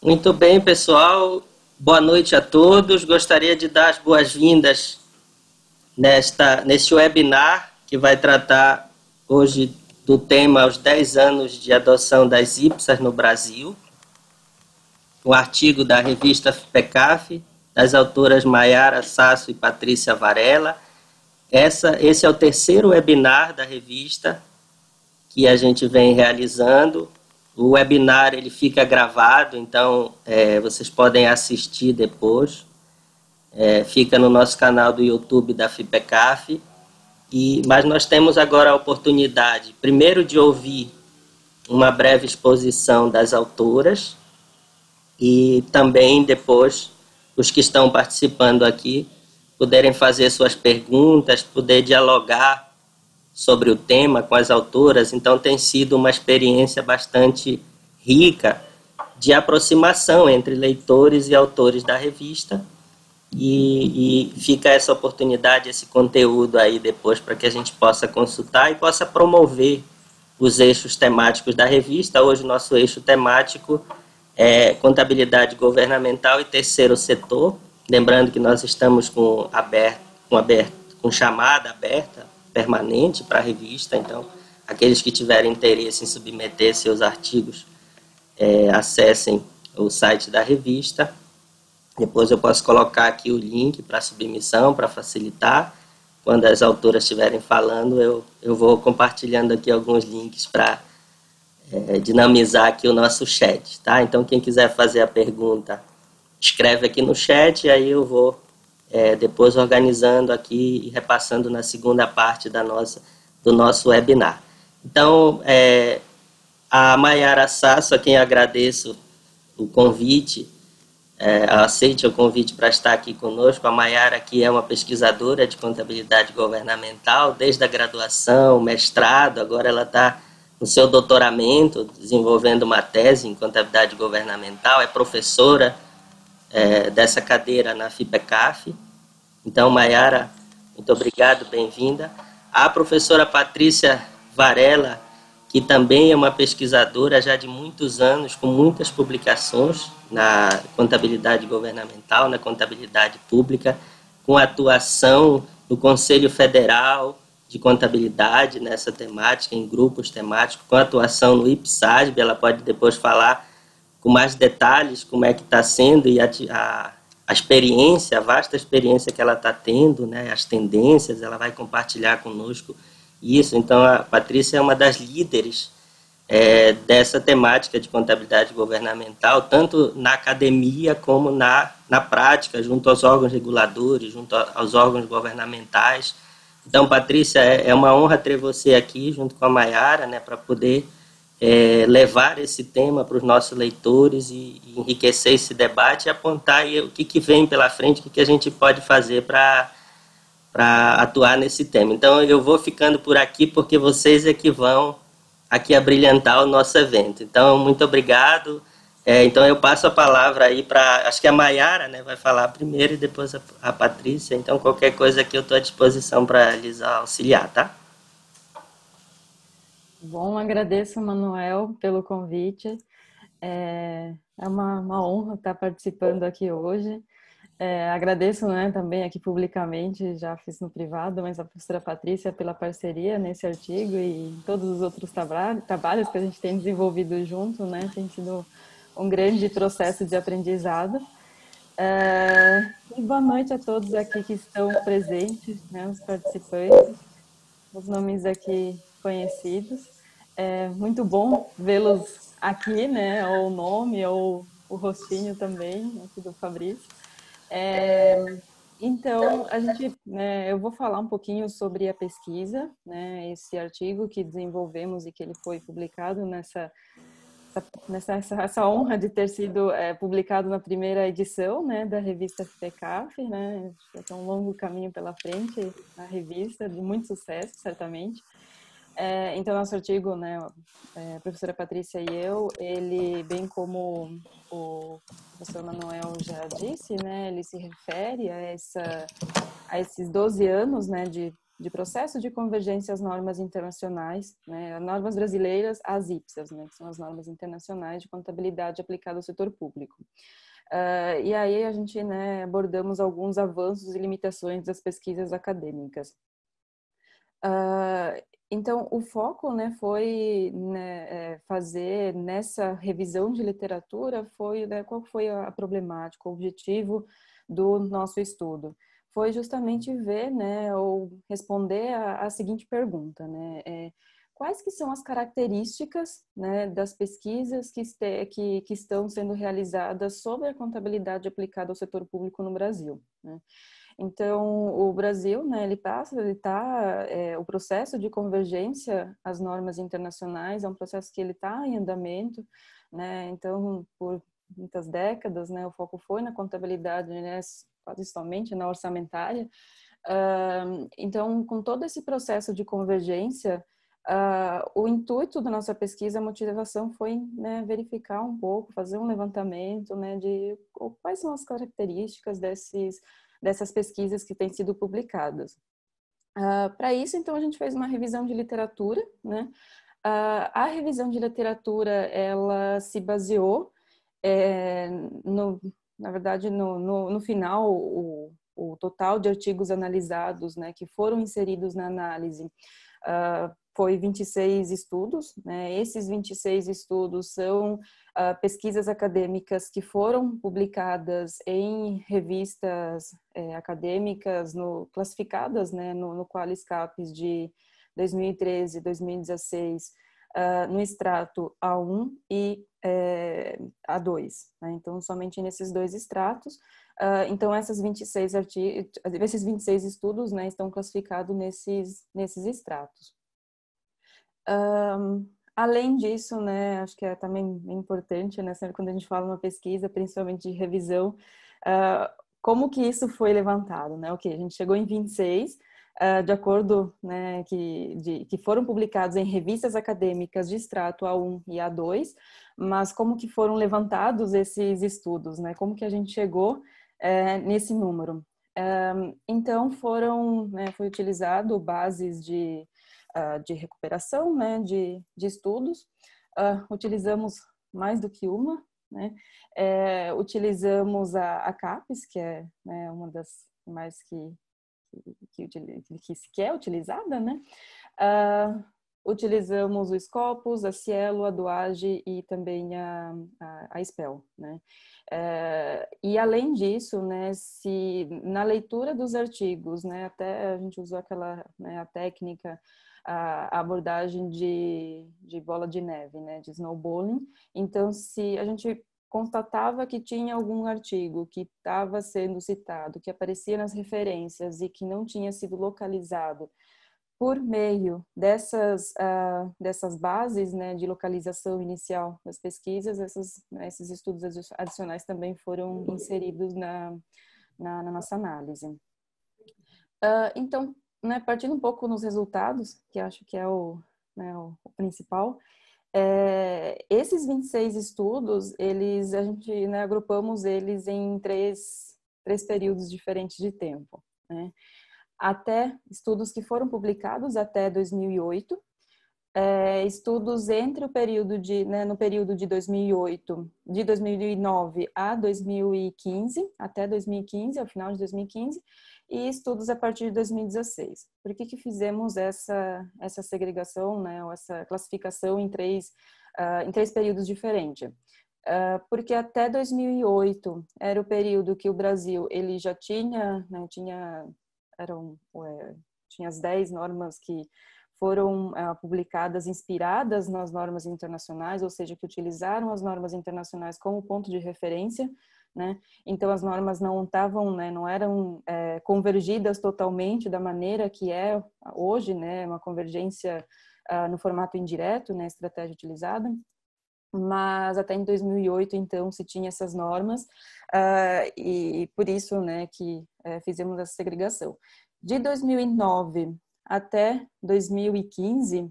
Muito bem, pessoal. Boa noite a todos. Gostaria de dar as boas-vindas nesta neste webinar que vai tratar hoje do tema os 10 anos de adoção das IPSAS no Brasil. O artigo da revista FPECAF, das autoras Maiara Sasso e Patrícia Varela. Essa, esse é o terceiro webinar da revista que a gente vem realizando o webinar ele fica gravado, então é, vocês podem assistir depois. É, fica no nosso canal do YouTube da FIPECAF. E, mas nós temos agora a oportunidade, primeiro, de ouvir uma breve exposição das autoras e também depois os que estão participando aqui puderem fazer suas perguntas, poder dialogar sobre o tema com as autoras, então tem sido uma experiência bastante rica de aproximação entre leitores e autores da revista. E, e fica essa oportunidade, esse conteúdo aí depois para que a gente possa consultar e possa promover os eixos temáticos da revista. Hoje, nosso eixo temático é contabilidade governamental e terceiro setor. Lembrando que nós estamos com, aberto, com, aberto, com chamada aberta permanente para a revista, então aqueles que tiverem interesse em submeter seus artigos é, acessem o site da revista. Depois eu posso colocar aqui o link para submissão, para facilitar. Quando as autoras estiverem falando, eu, eu vou compartilhando aqui alguns links para é, dinamizar aqui o nosso chat, tá? Então, quem quiser fazer a pergunta, escreve aqui no chat e aí eu vou é, depois organizando aqui e repassando na segunda parte da nossa, do nosso webinar. Então, é, a Maiara Sasso, a quem agradeço o convite, é, aceite o convite para estar aqui conosco. A Maiara que é uma pesquisadora de contabilidade governamental, desde a graduação, mestrado, agora ela está no seu doutoramento, desenvolvendo uma tese em contabilidade governamental, é professora é, dessa cadeira na FIPECAF. Então, Maiara, muito obrigado, bem-vinda. A professora Patrícia Varela, que também é uma pesquisadora já de muitos anos, com muitas publicações na contabilidade governamental, na contabilidade pública, com atuação no Conselho Federal de Contabilidade nessa temática, em grupos temáticos, com atuação no IPSASB, ela pode depois falar com mais detalhes como é que está sendo e a, a, a, experiência, a vasta experiência que ela está tendo, né, as tendências, ela vai compartilhar conosco isso. Então, a Patrícia é uma das líderes é, dessa temática de contabilidade governamental, tanto na academia como na, na prática, junto aos órgãos reguladores, junto aos órgãos governamentais. Então, Patrícia, é, é uma honra ter você aqui junto com a Maiara, né, para poder é, levar esse tema para os nossos leitores e, e, enriquecer esse debate e apontar aí o que, que vem pela frente, o que, que a gente pode fazer para atuar nesse tema. Então, eu vou ficando por aqui porque vocês é que vão aqui abrilhantar o nosso evento. Então, muito obrigado. É, então, eu passo a palavra aí para, acho que a Maiara né, vai falar primeiro e depois a, a Patrícia. Então, qualquer coisa aqui eu estou à disposição para lhes auxiliar, tá? Bom, agradeço, Manuel, pelo convite. É, é uma, uma, honra estar participando aqui hoje. É, agradeço né, também aqui publicamente, já fiz no privado, mas a professora Patrícia pela parceria nesse artigo e todos os outros trabalhos que a gente tem desenvolvido junto, né? Tem sido um grande processo de aprendizado. É, e boa noite a todos aqui que estão presentes, né, os participantes, os nomes aqui conhecidos. É muito bom vê-los aqui, né? Ou o nome, ou o rostinho também, aqui do Fabrício. É, então, a gente, né, eu vou falar um pouquinho sobre a pesquisa, né, esse artigo que desenvolvemos e que ele foi publicado nessa nessa essa, essa honra de ter sido é, publicado na primeira edição, né, da revista FPCAF, né, tem um longo caminho pela frente na revista, de muito sucesso, certamente. É, então, nosso artigo, né, é, a professora Patrícia e eu, ele, bem como o professor Manuel já disse, né, ele se refere a, essa, a esses 12 anos né, de de processo de convergência às normas internacionais, né, normas brasileiras, as IPSAS, né, que são as normas internacionais de contabilidade aplicada ao setor público. Uh, e aí a gente né, abordamos alguns avanços e limitações das pesquisas acadêmicas. Uh, então, o foco né, foi né, é, fazer nessa revisão de literatura foi né, qual foi a problemática, o objetivo do nosso estudo foi justamente ver, né, ou responder a, a seguinte pergunta, né, é, quais que são as características, né, das pesquisas que, este, que, que estão sendo realizadas sobre a contabilidade aplicada ao setor público no Brasil, né? Então, o Brasil, né, ele passa, ele está, é, o processo de convergência às normas internacionais é um processo que ele está em andamento, né, então, por muitas décadas, né, o foco foi na contabilidade, né, quase somente na orçamentária. Uh, então, com todo esse processo de convergência, uh, o intuito da nossa pesquisa, a motivação foi né, verificar um pouco, fazer um levantamento né, de quais são as características desses, dessas pesquisas que têm sido publicadas. Uh, Para isso, então, a gente fez uma revisão de literatura, né? a revisão de literatura, ela se baseou é, no, na verdade, no, no, no final, o, o, total de artigos analisados, né, que foram inseridos na análise, uh, foi 26 estudos. Né? Esses 26 estudos são uh, pesquisas acadêmicas que foram publicadas em revistas eh, acadêmicas no, classificadas né, no, no Qualiscapes de 2013 2016 uh, no extrato A1 e é, A2. Né? Então, somente nesses dois extratos. Uh, então, essas 26 artigos, esses 26 estudos né, estão classificados nesses, nesses extratos. Um, além disso, né, acho que é também importante, né, sempre quando a gente fala uma pesquisa, principalmente de revisão, uh, como que isso foi levantado, né? Ok, a gente chegou em 26, uh, de acordo, né, que, de, que foram publicados em revistas acadêmicas de extrato A1 e A2, mas como que foram levantados esses estudos, né? Como que a gente chegou é, nesse número? É, então foram, né, foi utilizado bases de, uh, de recuperação, né, de, de estudos. Uh, utilizamos mais do que uma, né? É, utilizamos a, a CAPES, que é né, uma das mais que que, que, que é utilizada, né? Uh, utilizamos o Scopus, a Cielo, a Duage e também a, a, a Spell, né? Uh, e além disso, né, se na leitura dos artigos, né, até a gente usou aquela né, a técnica a abordagem de, de bola de neve, né, de snowballing. Então, se a gente constatava que tinha algum artigo que estava sendo citado, que aparecia nas referências e que não tinha sido localizado por meio dessas, uh, dessas bases né, de localização inicial das pesquisas, essas, né, esses estudos adicionais também foram inseridos na, na, na nossa análise. Uh, então, né, partindo um pouco nos resultados, que acho que é o, né, o, o principal, é, esses 26 estudos, eles, a gente né, agrupamos eles em três, três períodos diferentes de tempo. Né? Até estudos que foram publicados até 2008, é, estudos entre o período de, né, no período de 2008, de 2009 a 2015, até 2015, ao final de 2015, e estudos a partir de 2016. Por que, que fizemos essa, essa segregação, né, ou essa classificação em três, uh, em três períodos diferentes? Uh, porque até 2008 era o período que o Brasil ele já tinha, né, tinha, eram, ué, tinha as 10 normas que foram uh, publicadas inspiradas nas normas internacionais, ou seja, que utilizaram as normas internacionais como ponto de referência né? Então as normas não estavam, né, não eram é, convergidas totalmente da maneira que é hoje, né, uma convergência uh, no formato indireto, né, estratégia utilizada. Mas até em 2008, então, se tinha essas normas uh, e, por isso, né, que uh, fizemos essa segregação. De 2009 até 2015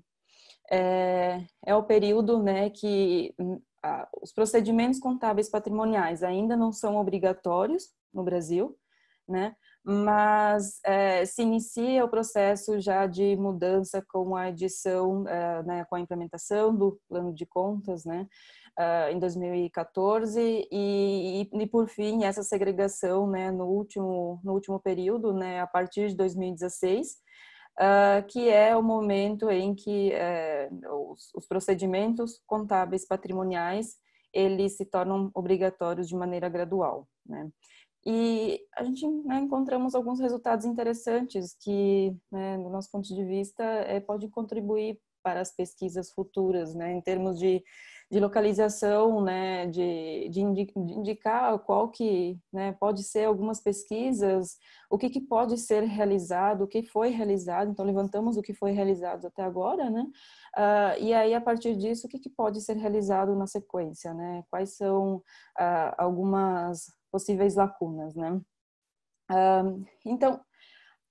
é, é o período, né, que os procedimentos contábeis patrimoniais ainda não são obrigatórios no Brasil, né? Mas é, se inicia o processo já de mudança com a edição, é, né, com a implementação do plano de contas, né? Uh, em 2014 e, e, e, por fim essa segregação né no último no último período né a partir de 2016 uh, que é o momento em que uh, os, os, procedimentos contábeis patrimoniais eles se tornam obrigatórios de maneira gradual, né? E a gente né, encontramos alguns resultados interessantes que, né, do nosso ponto de vista, é, pode contribuir para as pesquisas futuras, né, em termos de de localização, né, de, de, indicar qual que né, pode ser algumas pesquisas, o que, que pode ser realizado, o que foi realizado, então levantamos o que foi realizado até agora, né, uh, e aí a partir disso o que, que pode ser realizado na sequência, né, quais são uh, algumas possíveis lacunas, né. Uh, então,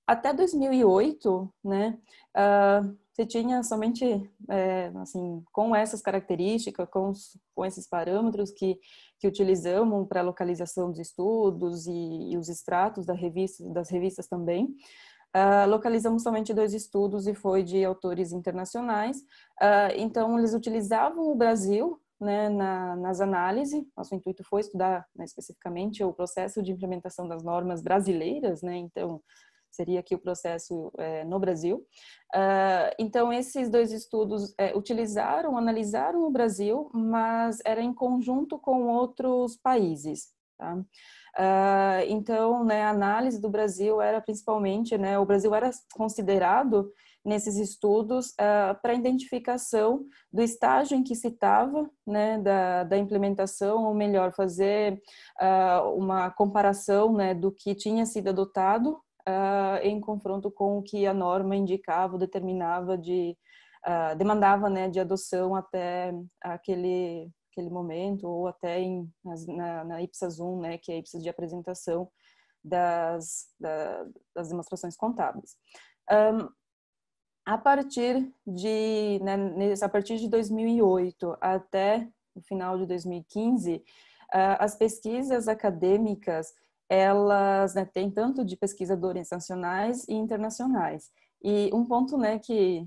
até 2008, né, uh, você tinha somente, é, assim, com essas características, com, com esses parâmetros que, que utilizamos para localização dos estudos e, e, os extratos da revista, das revistas também, uh, localizamos somente dois estudos e foi de autores internacionais. Uh, então, eles utilizavam o Brasil né, na, nas análises. Nosso intuito foi estudar né, especificamente o processo de implementação das normas brasileiras, né, então seria aqui o processo é, no Brasil. Uh, então, esses dois estudos é, utilizaram, analisaram o Brasil, mas era em conjunto com outros países. Tá? Uh, então, né, a análise do Brasil era principalmente, né, o Brasil era considerado nesses estudos uh, para identificação do estágio em que se estava, né, da, da implementação, ou melhor, fazer uh, uma comparação, né, do que tinha sido adotado uh, em confronto com o que a norma indicava, determinava de uh, demandava, né, de adoção até aquele aquele momento ou até em, na, na IPSAS 1, né, que é a IPSAS de apresentação das, da, das demonstrações contábeis. Um, a partir de né, a partir de 2008 até o final de 2015, as pesquisas acadêmicas elas né, têm tanto de pesquisadores nacionais e internacionais. E um ponto né, que,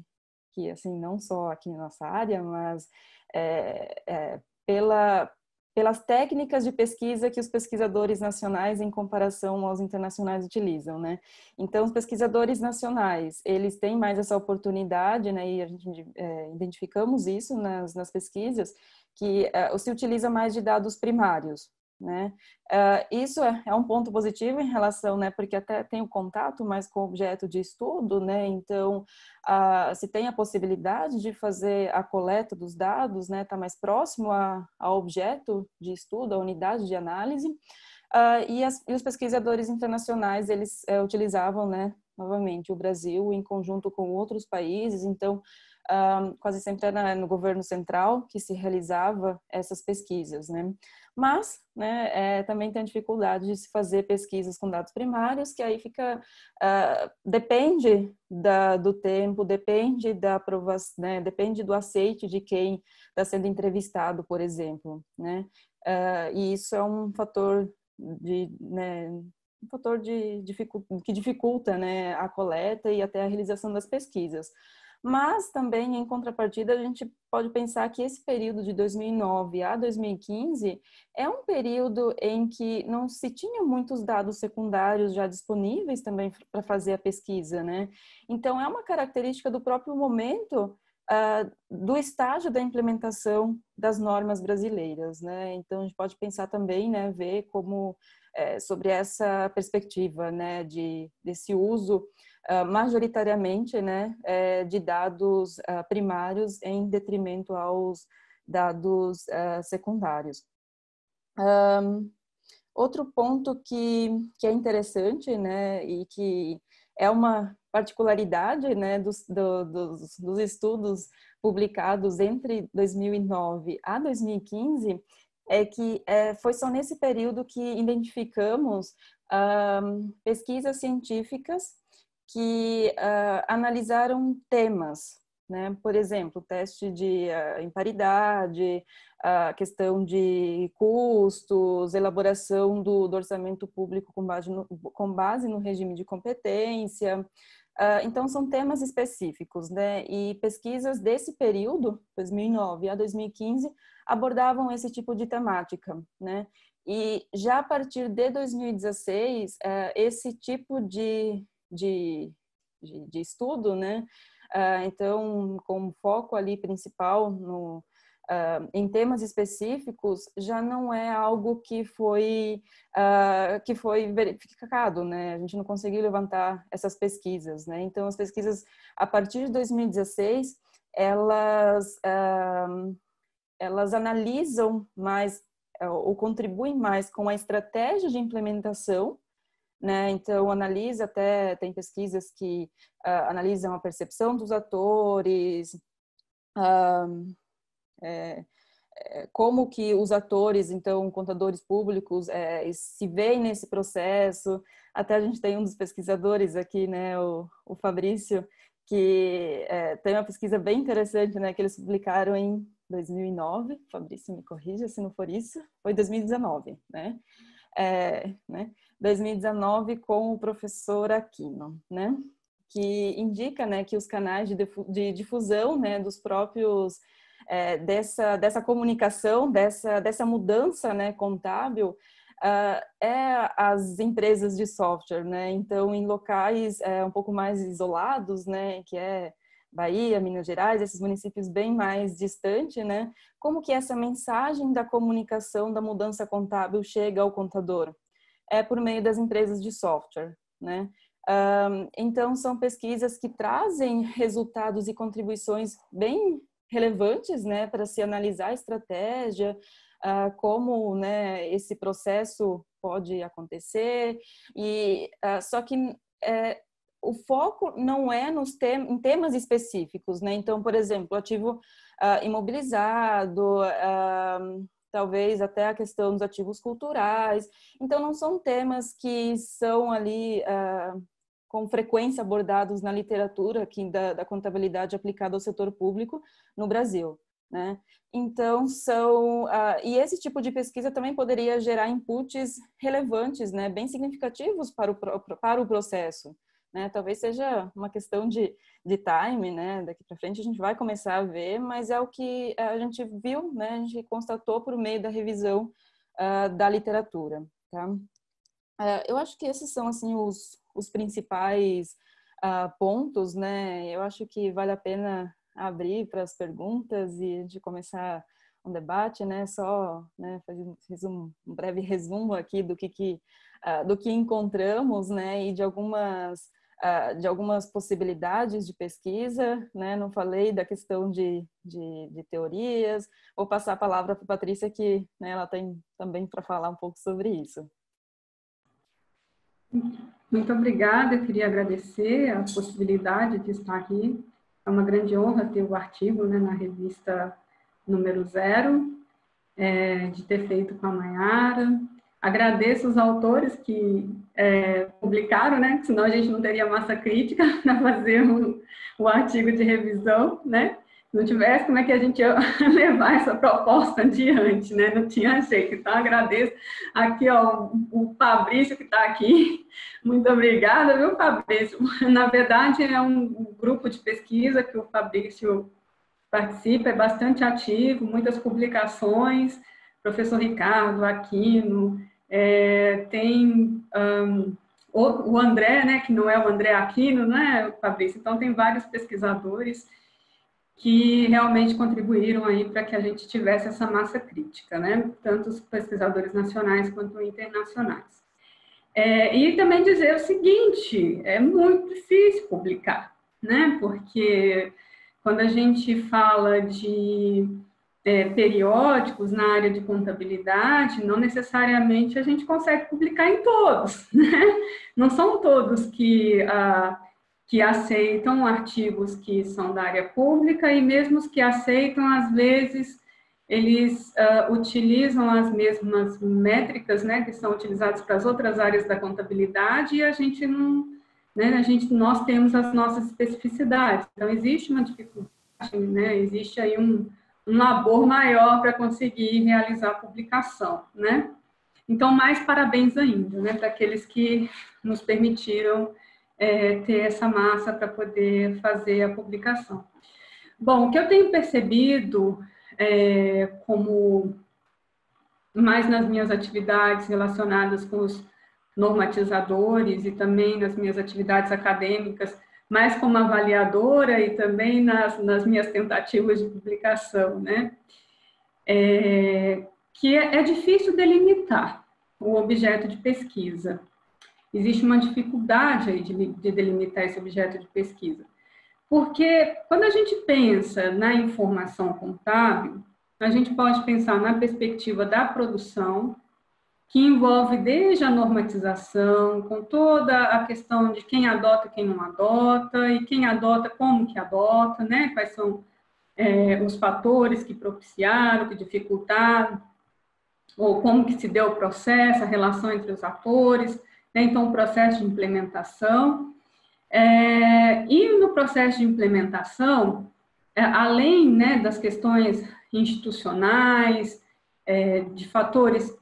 que assim, não só aqui na nossa área, mas é, é, pela, pelas técnicas de pesquisa que os pesquisadores nacionais em comparação aos internacionais utilizam, né? Então, os pesquisadores nacionais, eles têm mais essa oportunidade, né? E a gente é, identificamos isso nas, nas pesquisas, que é, se utiliza mais de dados primários, né? Uh, isso é, é, um ponto positivo em relação, né, porque até tem o contato mais com o objeto de estudo, né, então uh, se tem a possibilidade de fazer a coleta dos dados, né, tá mais próximo ao objeto de estudo, a unidade de análise, uh, e, as, e, os pesquisadores internacionais, eles é, utilizavam, né, novamente, o Brasil em conjunto com outros países, então quase sempre era no governo central que se realizava essas pesquisas, né? Mas, né, é, também tem dificuldade de se fazer pesquisas com dados primários, que aí fica, uh, depende da, do tempo, depende da aprovação, né, depende do aceite de quem está sendo entrevistado, por exemplo, né? Uh, e isso é um fator de, né, um fator de, que dificulta né, a coleta e até a realização das pesquisas. Mas também, em contrapartida, a gente pode pensar que esse período de 2009 a 2015 é um período em que não se tinha muitos dados secundários já disponíveis também para fazer a pesquisa, né? Então, é uma característica do próprio momento uh, do estágio da implementação das normas brasileiras, né? Então, a gente pode pensar também, né, ver como é, sobre essa perspectiva, né, de desse uso majoritariamente, né, é, de dados uh, primários em detrimento aos dados uh, secundários. Um, outro ponto que, que é interessante, né, e que é uma particularidade, né, dos, do, dos, dos estudos publicados entre 2009 a 2015 é que é, foi só nesse período que identificamos um, pesquisas científicas que uh, analisaram temas, né? Por exemplo, teste de uh, imparidade, a questão de custos, elaboração do, do orçamento público com base, no, com base no regime de competência. Uh, então, são temas específicos, né? E pesquisas desse período, 2009 a 2015, abordavam esse tipo de temática, né? E já a partir de 2016, uh, esse tipo de, de, de, de estudo, né? Uh, então, com foco ali principal no, Uh, em temas específicos já não é algo que foi uh, que foi verificado, né? A gente não conseguiu levantar essas pesquisas, né? Então as pesquisas a partir de 2016 elas uh, elas analisam mais ou contribuem mais com a estratégia de implementação, né? Então analisa até tem pesquisas que analisam a percepção dos atores é, é, como que os atores, então, contadores públicos, é, se veem nesse processo. Até a gente tem um dos pesquisadores aqui, né, o, o Fabrício, que é, tem uma pesquisa bem interessante, né, que eles publicaram em 2009. Fabrício, me corrija se não for isso. Foi 2019, né? É, né? 2019 com o professor Aquino, né? Que indica, né, que os canais de, difusão, né, dos próprios é, dessa, dessa comunicação, dessa, dessa mudança né, contábil, uh, é as empresas de software, né? Então, em locais é, um pouco mais isolados, né, que é Bahia, Minas Gerais, esses municípios bem mais distantes, né? Como que essa mensagem da comunicação da mudança contábil chega ao contador? É por meio das empresas de software, né? Então, são pesquisas que trazem resultados e contribuições bem relevantes né, para se analisar a estratégia, uh, como né, esse processo pode acontecer, e uh, só que é, o foco não é nos tem, em temas específicos, né? Então, por exemplo, ativo uh, imobilizado, talvez até a questão dos ativos culturais. Então, não são temas que são ali com frequência abordados na literatura aqui da, da contabilidade aplicada ao setor público no Brasil. Né? Então, são. Uh, e esse tipo de pesquisa também poderia gerar inputs relevantes, né? bem significativos para o, para o processo. Né? Talvez seja uma questão de, de time, né? daqui para frente a gente vai começar a ver, mas é o que a gente viu, né? a gente constatou por meio da revisão uh, da literatura. Tá? Uh, eu acho que esses são assim os, os principais uh, pontos, né? Eu acho que vale a pena abrir para as perguntas e de começar um debate, né? Só, né? Fiz um, breve resumo aqui do que, que uh, do que encontramos, né? E de algumas de algumas possibilidades de pesquisa, né? Não falei da questão de, de, de teorias. Vou passar a palavra para a Patrícia, que né, ela tem também para falar um pouco sobre isso. Muito obrigada, eu queria agradecer a possibilidade de estar aqui. É uma grande honra ter o artigo né, na revista número zero, é, de ter feito com a Mayara. Agradeço os autores que é, publicaram, né? Senão a gente não teria massa crítica para fazer o, o artigo de revisão, né? não tivesse, como é que a gente ia levar essa proposta adiante, né? Não tinha jeito. Então, agradeço aqui, ó, o Fabrício que está aqui. Muito obrigada, viu, Fabrício? Na verdade, é um grupo de pesquisa que o Fabrício participa, é bastante ativo, muitas publicações. Professor Ricardo Aquino, é, tem um, o André, né, que não é o André Aquino, né, Fabrício? Então, tem vários pesquisadores que realmente contribuíram aí para que a gente tivesse essa massa crítica, né? Tanto os pesquisadores nacionais quanto internacionais. É, e também dizer o seguinte, é muito difícil publicar, né? Porque quando a gente fala de é, periódicos na área de contabilidade, não necessariamente a gente consegue publicar em todos, né? Não são todos que... Ah, que aceitam artigos que são da área pública e mesmo os que aceitam, às vezes, eles uh, utilizam as mesmas métricas, né, que são utilizadas para as outras áreas da contabilidade e a gente não, né, a gente, nós temos as nossas especificidades. Então, existe uma dificuldade, né, existe aí um, um labor maior para conseguir realizar a publicação, né? Então, mais parabéns ainda, né, para aqueles que nos permitiram é, ter essa massa para poder fazer a publicação. Bom, o que eu tenho percebido é, como mais nas minhas atividades relacionadas com os normatizadores e também nas minhas atividades acadêmicas, mais como avaliadora e também nas, nas minhas tentativas de publicação, né? É, que é, é difícil delimitar o objeto de pesquisa. Existe uma dificuldade aí de, de delimitar esse objeto de pesquisa. Porque quando a gente pensa na informação contábil, a gente pode pensar na perspectiva da produção, que envolve desde a normatização, com toda a questão de quem adota e quem não adota, e quem adota, como que adota, né? quais são é, os fatores que propiciaram, que dificultaram, ou como que se deu o processo, a relação entre os atores, né? então o processo de implementação. É, e no processo de implementação, é, além né, das questões institucionais, é, de fatores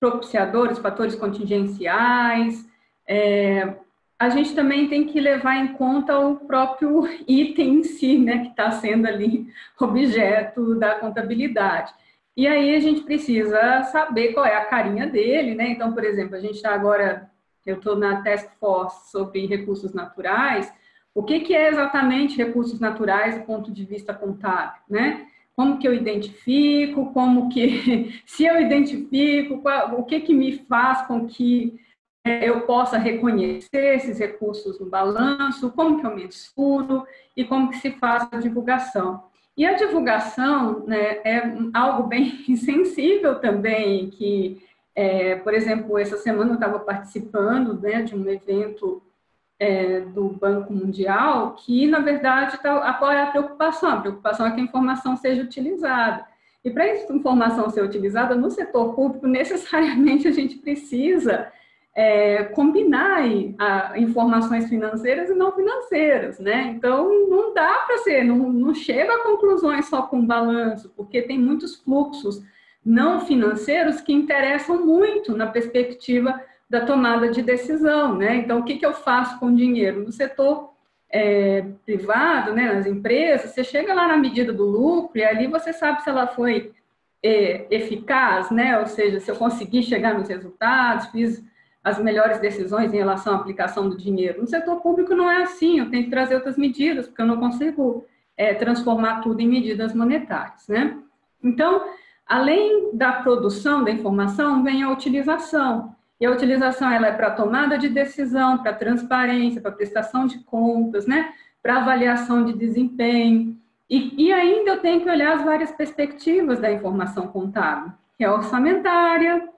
propiciadores, fatores contingenciais. É, a gente também tem que levar em conta o próprio item em si, né, que está sendo ali objeto da contabilidade. E aí a gente precisa saber qual é a carinha dele, né? Então, por exemplo, a gente está agora, eu estou na Task Force sobre recursos naturais. O que, que é exatamente recursos naturais do ponto de vista contábil, né? Como que eu identifico, como que, se eu identifico, qual, o que que me faz com que é, eu possa reconhecer esses recursos no balanço, como que eu mensuro e como que se faz a divulgação. E a divulgação né, é algo bem sensível também, que, é, por exemplo, essa semana eu estava participando né, de um evento é, do Banco Mundial, que, na verdade, tá, qual é a preocupação? A preocupação é que a informação seja utilizada. E para essa informação ser utilizada no setor público, necessariamente a gente precisa é, combinar a, informações financeiras e não financeiras, né? Então, não dá para ser, não, não chega a conclusões só com balanço, porque tem muitos fluxos não financeiros que interessam muito na perspectiva da tomada de decisão, né? Então, o que, que eu faço com o dinheiro? No setor é, privado, né, nas empresas, você chega lá na medida do lucro e ali você sabe se ela foi é, eficaz, né? Ou seja, se eu consegui chegar nos resultados, fiz as melhores decisões em relação à aplicação do dinheiro. No setor público não é assim, eu tenho que trazer outras medidas, porque eu não consigo é, transformar tudo em medidas monetárias, né? Então, além da produção da informação, vem a utilização. E a utilização ela é para tomada de decisão, para transparência, para prestação de contas, né? para avaliação de desempenho. E, e, ainda eu tenho que olhar as várias perspectivas da informação contábil, que é orçamentária,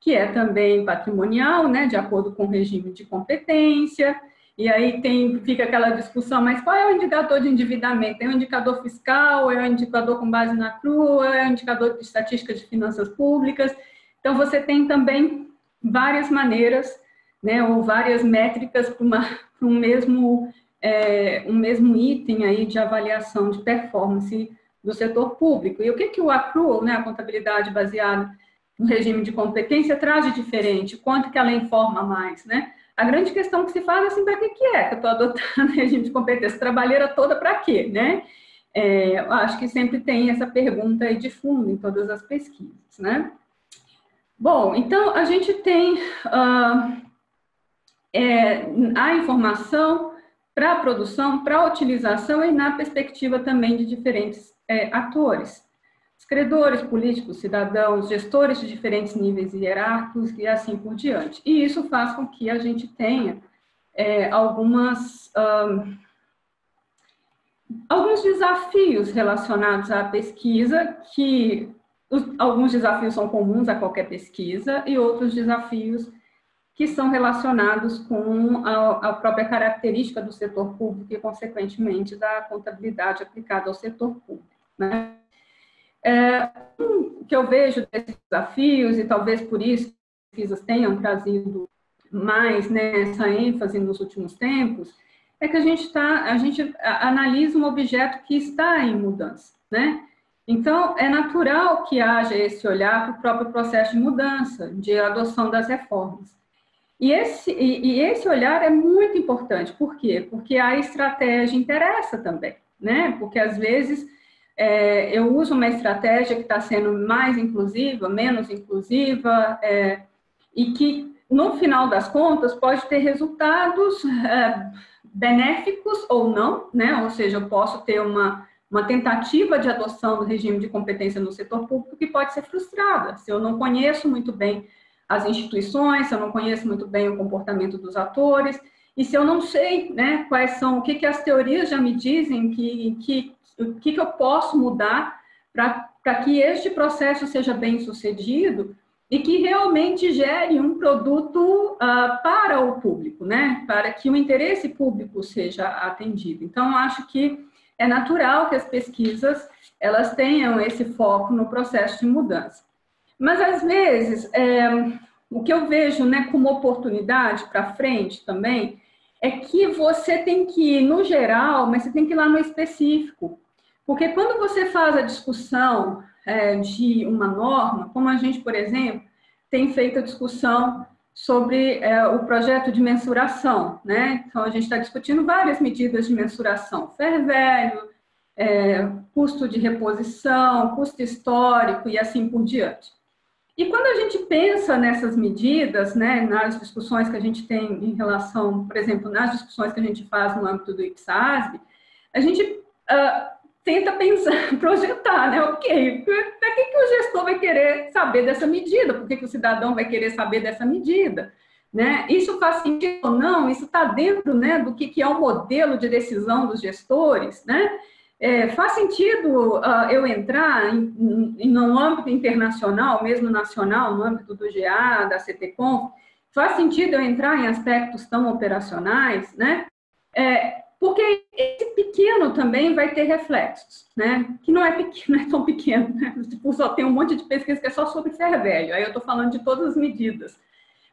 que é também patrimonial, né, de acordo com o regime de competência. E aí tem, fica aquela discussão, mas qual é o indicador de endividamento? É o indicador fiscal? É o indicador com base na CRU? É o indicador de estatística de finanças públicas? Então, você tem também várias maneiras, né, ou várias métricas para um mesmo é, um mesmo item aí de avaliação de performance do setor público. E o que, que o accrual, né, a contabilidade baseada no regime de competência, traz de diferente? Quanto que ela informa mais, né? A grande questão que se faz é assim, para que, que é que eu estou adotando regime de competência? Trabalheira toda para quê, né? É, acho que sempre tem essa pergunta aí de fundo em todas as pesquisas, né? Bom, então a gente tem uh, é, a informação para a produção, para a utilização e na perspectiva também de diferentes é, atores. Credores, políticos, cidadãos, gestores de diferentes níveis hierárquicos e assim por diante. E isso faz com que a gente tenha é, algumas, um, alguns desafios relacionados à pesquisa que alguns desafios são comuns a qualquer pesquisa e outros desafios que são relacionados com a, a, própria característica do setor público e, consequentemente, da contabilidade aplicada ao setor público. Né? É, um que eu vejo desses desafios, e talvez por isso as pesquisas tenham trazido mais né, essa ênfase nos últimos tempos, é que a gente, tá, a gente analisa um objeto que está em mudança, né? Então, é natural que haja esse olhar para o próprio processo de mudança, de adoção das reformas. E esse, e, e esse olhar é muito importante. Por quê? Porque a estratégia interessa também, né? Porque às vezes é, eu uso uma estratégia que está sendo mais inclusiva, menos inclusiva, é, e que no final das contas pode ter resultados é, benéficos ou não, né? Ou seja, eu posso ter uma uma tentativa de adoção do regime de competência no setor público que pode ser frustrada. Se eu não conheço muito bem as instituições, se eu não conheço muito bem o comportamento dos atores, e se eu não sei né, quais são, o que, que as teorias já me dizem, que, que, o que, que eu posso mudar para que este processo seja bem sucedido e que realmente gere um produto uh, para o público, né, para que o interesse público seja atendido. Então, acho que é natural que as pesquisas elas tenham esse foco no processo de mudança. Mas às vezes é, o que eu vejo, né, como oportunidade para frente também é que você tem que ir no geral, mas você tem que ir lá no específico, porque quando você faz a discussão é, de uma norma, como a gente, por exemplo, tem feito a discussão sobre é, o projeto de mensuração, né? Então, a gente está discutindo várias medidas de mensuração, ferro velho, é, custo de reposição, custo histórico e assim por diante. E quando a gente pensa nessas medidas, né, nas discussões que a gente tem em relação, por exemplo, nas discussões que a gente faz no âmbito do IPSASB, a gente uh, tenta pensar, projetar, né? Ok, para que, que o gestor vai querer saber dessa medida? Por que, que o cidadão vai querer saber dessa medida? Né? Isso faz sentido ou não? Isso está dentro né, do que, que é o modelo de decisão dos gestores, né? É, faz sentido uh, eu entrar em, em, no âmbito internacional, mesmo nacional, no âmbito do GA, da CTCOM, faz sentido eu entrar em aspectos tão operacionais, né? É, porque esse pequeno também vai ter reflexos, né? Que não é pequeno, não é tão pequeno, né? Tipo, só tem um monte de pesquisa que é só sobre ferro velho. Aí eu estou falando de todas as medidas.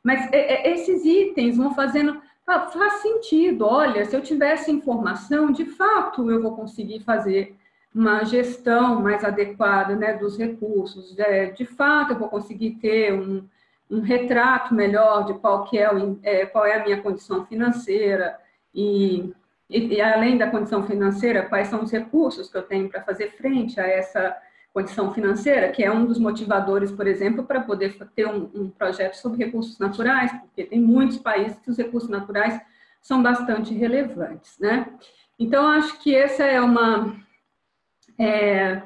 Mas é, é, esses itens vão fazendo faz sentido. Olha, se eu tivesse informação, de fato eu vou conseguir fazer uma gestão mais adequada né, dos recursos. É, de fato, eu vou conseguir ter um, um retrato melhor de qual, que é, o, é, qual é a minha condição financeira e e, e, além da condição financeira, quais são os recursos que eu tenho para fazer frente a essa condição financeira, que é um dos motivadores, por exemplo, para poder ter um, um, projeto sobre recursos naturais, porque tem muitos países que os recursos naturais são bastante relevantes, né? Então, acho que essa é uma... É,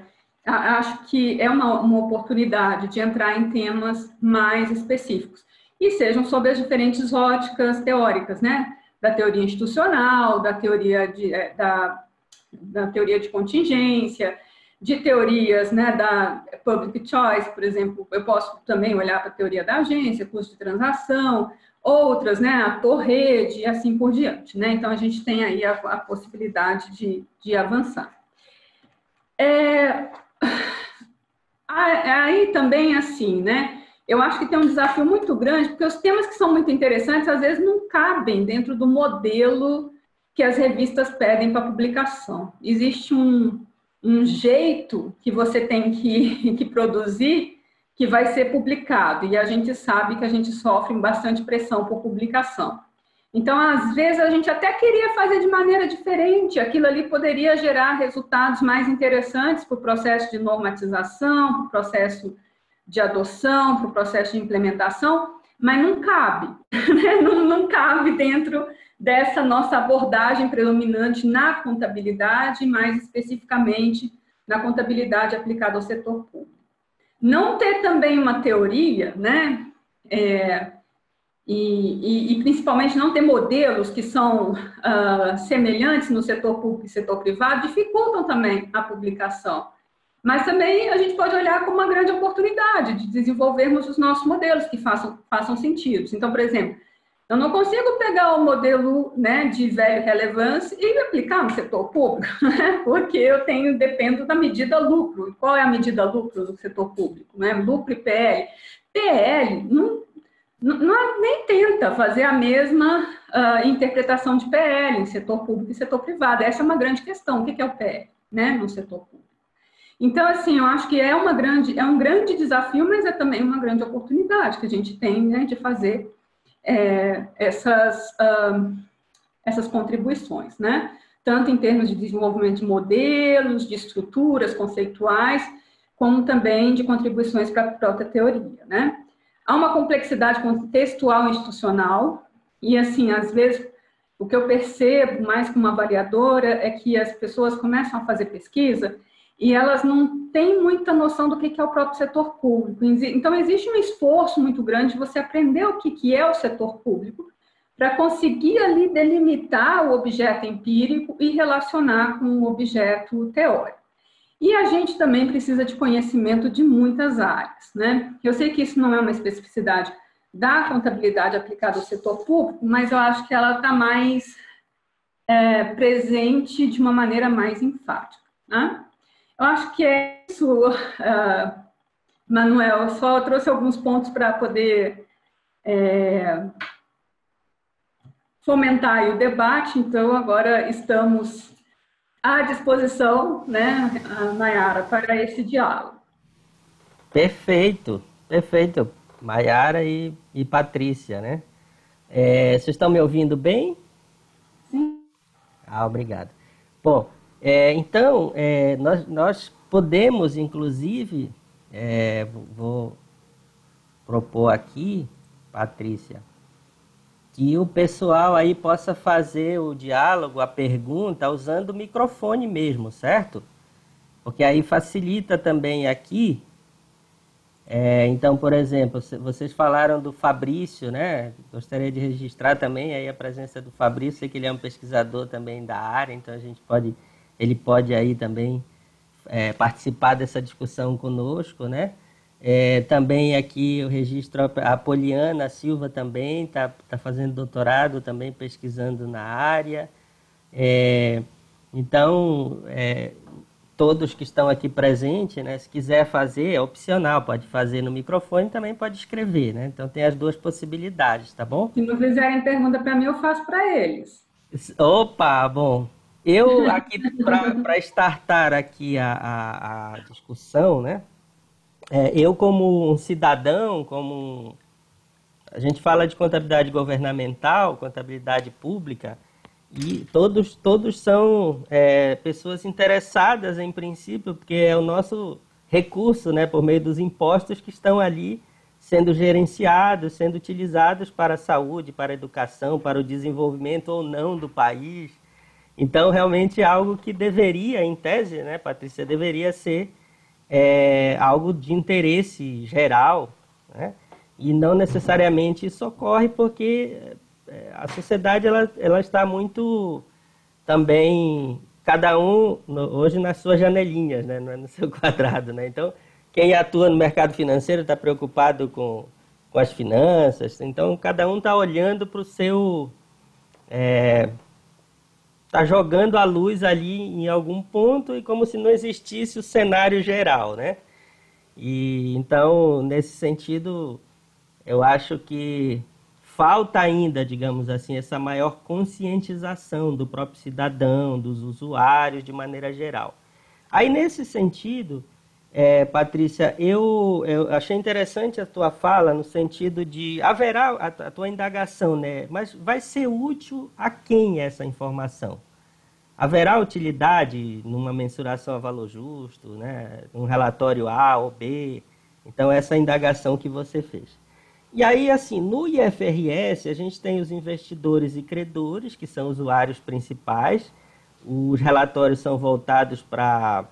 acho que é uma, uma oportunidade de entrar em temas mais específicos e sejam sobre as diferentes óticas teóricas, né? Da teoria institucional, da teoria de, é, da, da teoria de contingência, de teorias né, da public choice, por exemplo, eu posso também olhar para a teoria da agência, custo de transação, outras, né, a torrede e assim por diante. Né? Então, a gente tem aí a, a possibilidade de, de avançar. É, aí também, assim, né, eu acho que tem um desafio muito grande, porque os temas que são muito interessantes, às vezes, não cabem dentro do modelo que as revistas pedem para publicação. Existe um, um jeito que você tem que, que produzir que vai ser publicado, e a gente sabe que a gente sofre bastante pressão por publicação. Então, às vezes, a gente até queria fazer de maneira diferente, aquilo ali poderia gerar resultados mais interessantes para o processo de normatização, para o processo de adoção, para o processo de implementação, mas não cabe, né? não, não cabe dentro dessa nossa abordagem predominante na contabilidade, mais especificamente na contabilidade aplicada ao setor público. Não ter também uma teoria, né? É, e, e, e, principalmente não ter modelos que são uh, semelhantes no setor público e setor privado dificultam também a publicação. Mas também a gente pode olhar como uma grande oportunidade de desenvolvermos os nossos modelos que façam, façam sentido. Então, por exemplo, eu não consigo pegar o modelo né, de velho relevância e aplicar no setor público, né? porque eu tenho, dependo da medida lucro. Qual é a medida lucro do setor público? Né? Lucro e PL. PL não, não, nem tenta fazer a mesma uh, interpretação de PL em setor público e setor privado. Essa é uma grande questão. O que é o PL né, no setor público? Então, assim, eu acho que é, uma grande, é um grande desafio, mas é também uma grande oportunidade que a gente tem né, de fazer é, essas, uh, essas contribuições, né? Tanto em termos de desenvolvimento de modelos, de estruturas conceituais, como também de contribuições para a própria teoria, né? Há uma complexidade contextual institucional, e assim, às vezes, o que eu percebo mais como avaliadora é que as pessoas começam a fazer pesquisa e elas não têm muita noção do que é o próprio setor público. Então, existe um esforço muito grande de você aprender o que é o setor público para conseguir ali delimitar o objeto empírico e relacionar com o objeto teórico. E a gente também precisa de conhecimento de muitas áreas, né? Eu sei que isso não é uma especificidade da contabilidade aplicada ao setor público, mas eu acho que ela está mais é, presente de uma maneira mais enfática. Né? Eu acho que é isso, uh, Manuel. Eu só trouxe alguns pontos para poder é, fomentar o debate, então agora estamos à disposição, né, Nayara, para esse diálogo. Perfeito, perfeito. Maiara e, e Patrícia, né? É, vocês estão me ouvindo bem? Sim. Ah, obrigado. Bom, é, então, é, nós, nós podemos, inclusive, é, vou propor aqui, Patrícia, que o pessoal aí possa fazer o diálogo, a pergunta, usando o microfone mesmo, certo? Porque aí facilita também aqui é, então, por exemplo, vocês falaram do Fabrício, né? Gostaria de registrar também aí a presença do Fabrício, sei que ele é um pesquisador também da área, então a gente pode, ele pode aí também é, participar dessa discussão conosco, né? É, também aqui eu registro a Poliana Silva também, está tá fazendo doutorado também pesquisando na área. É, então, é, todos que estão aqui presentes, né? Se quiser fazer, é opcional, pode fazer no microfone, também pode escrever, né? Então tem as duas possibilidades, tá bom? Se não fizerem pergunta para mim, eu faço para eles. Opa, bom. Eu aqui para startar aqui a, a, a discussão, né? É, eu como um cidadão, como a gente fala de contabilidade governamental, contabilidade pública, e todos, todos são é, pessoas interessadas, em princípio, porque é o nosso recurso, né, por meio dos impostos que estão ali sendo gerenciados, sendo utilizados para a saúde, para a educação, para o desenvolvimento ou não do país. Então, realmente é algo que deveria, em tese, né, Patrícia, deveria ser é, algo de interesse geral, né? e não necessariamente isso ocorre porque é, a sociedade ela, ela está muito também cada um hoje nas suas janelinhas, né? não é no seu quadrado, né? Então quem atua no mercado financeiro está preocupado com, com as finanças, então cada um está olhando para o seu é, está jogando a luz ali em algum ponto e como se não existisse o cenário geral, né? E então nesse sentido eu acho que falta ainda, digamos assim, essa maior conscientização do próprio cidadão, dos usuários de maneira geral. Aí, nesse sentido, é, Patrícia, eu, eu, achei interessante a tua fala no sentido de haverá a, a, tua indagação, né? Mas vai ser útil a quem essa informação? Haverá utilidade numa mensuração a valor justo, né? Um relatório A ou B? Então essa indagação que você fez. E aí, assim, no IFRS, a gente tem os investidores e credores, que são usuários principais. Os relatórios são voltados para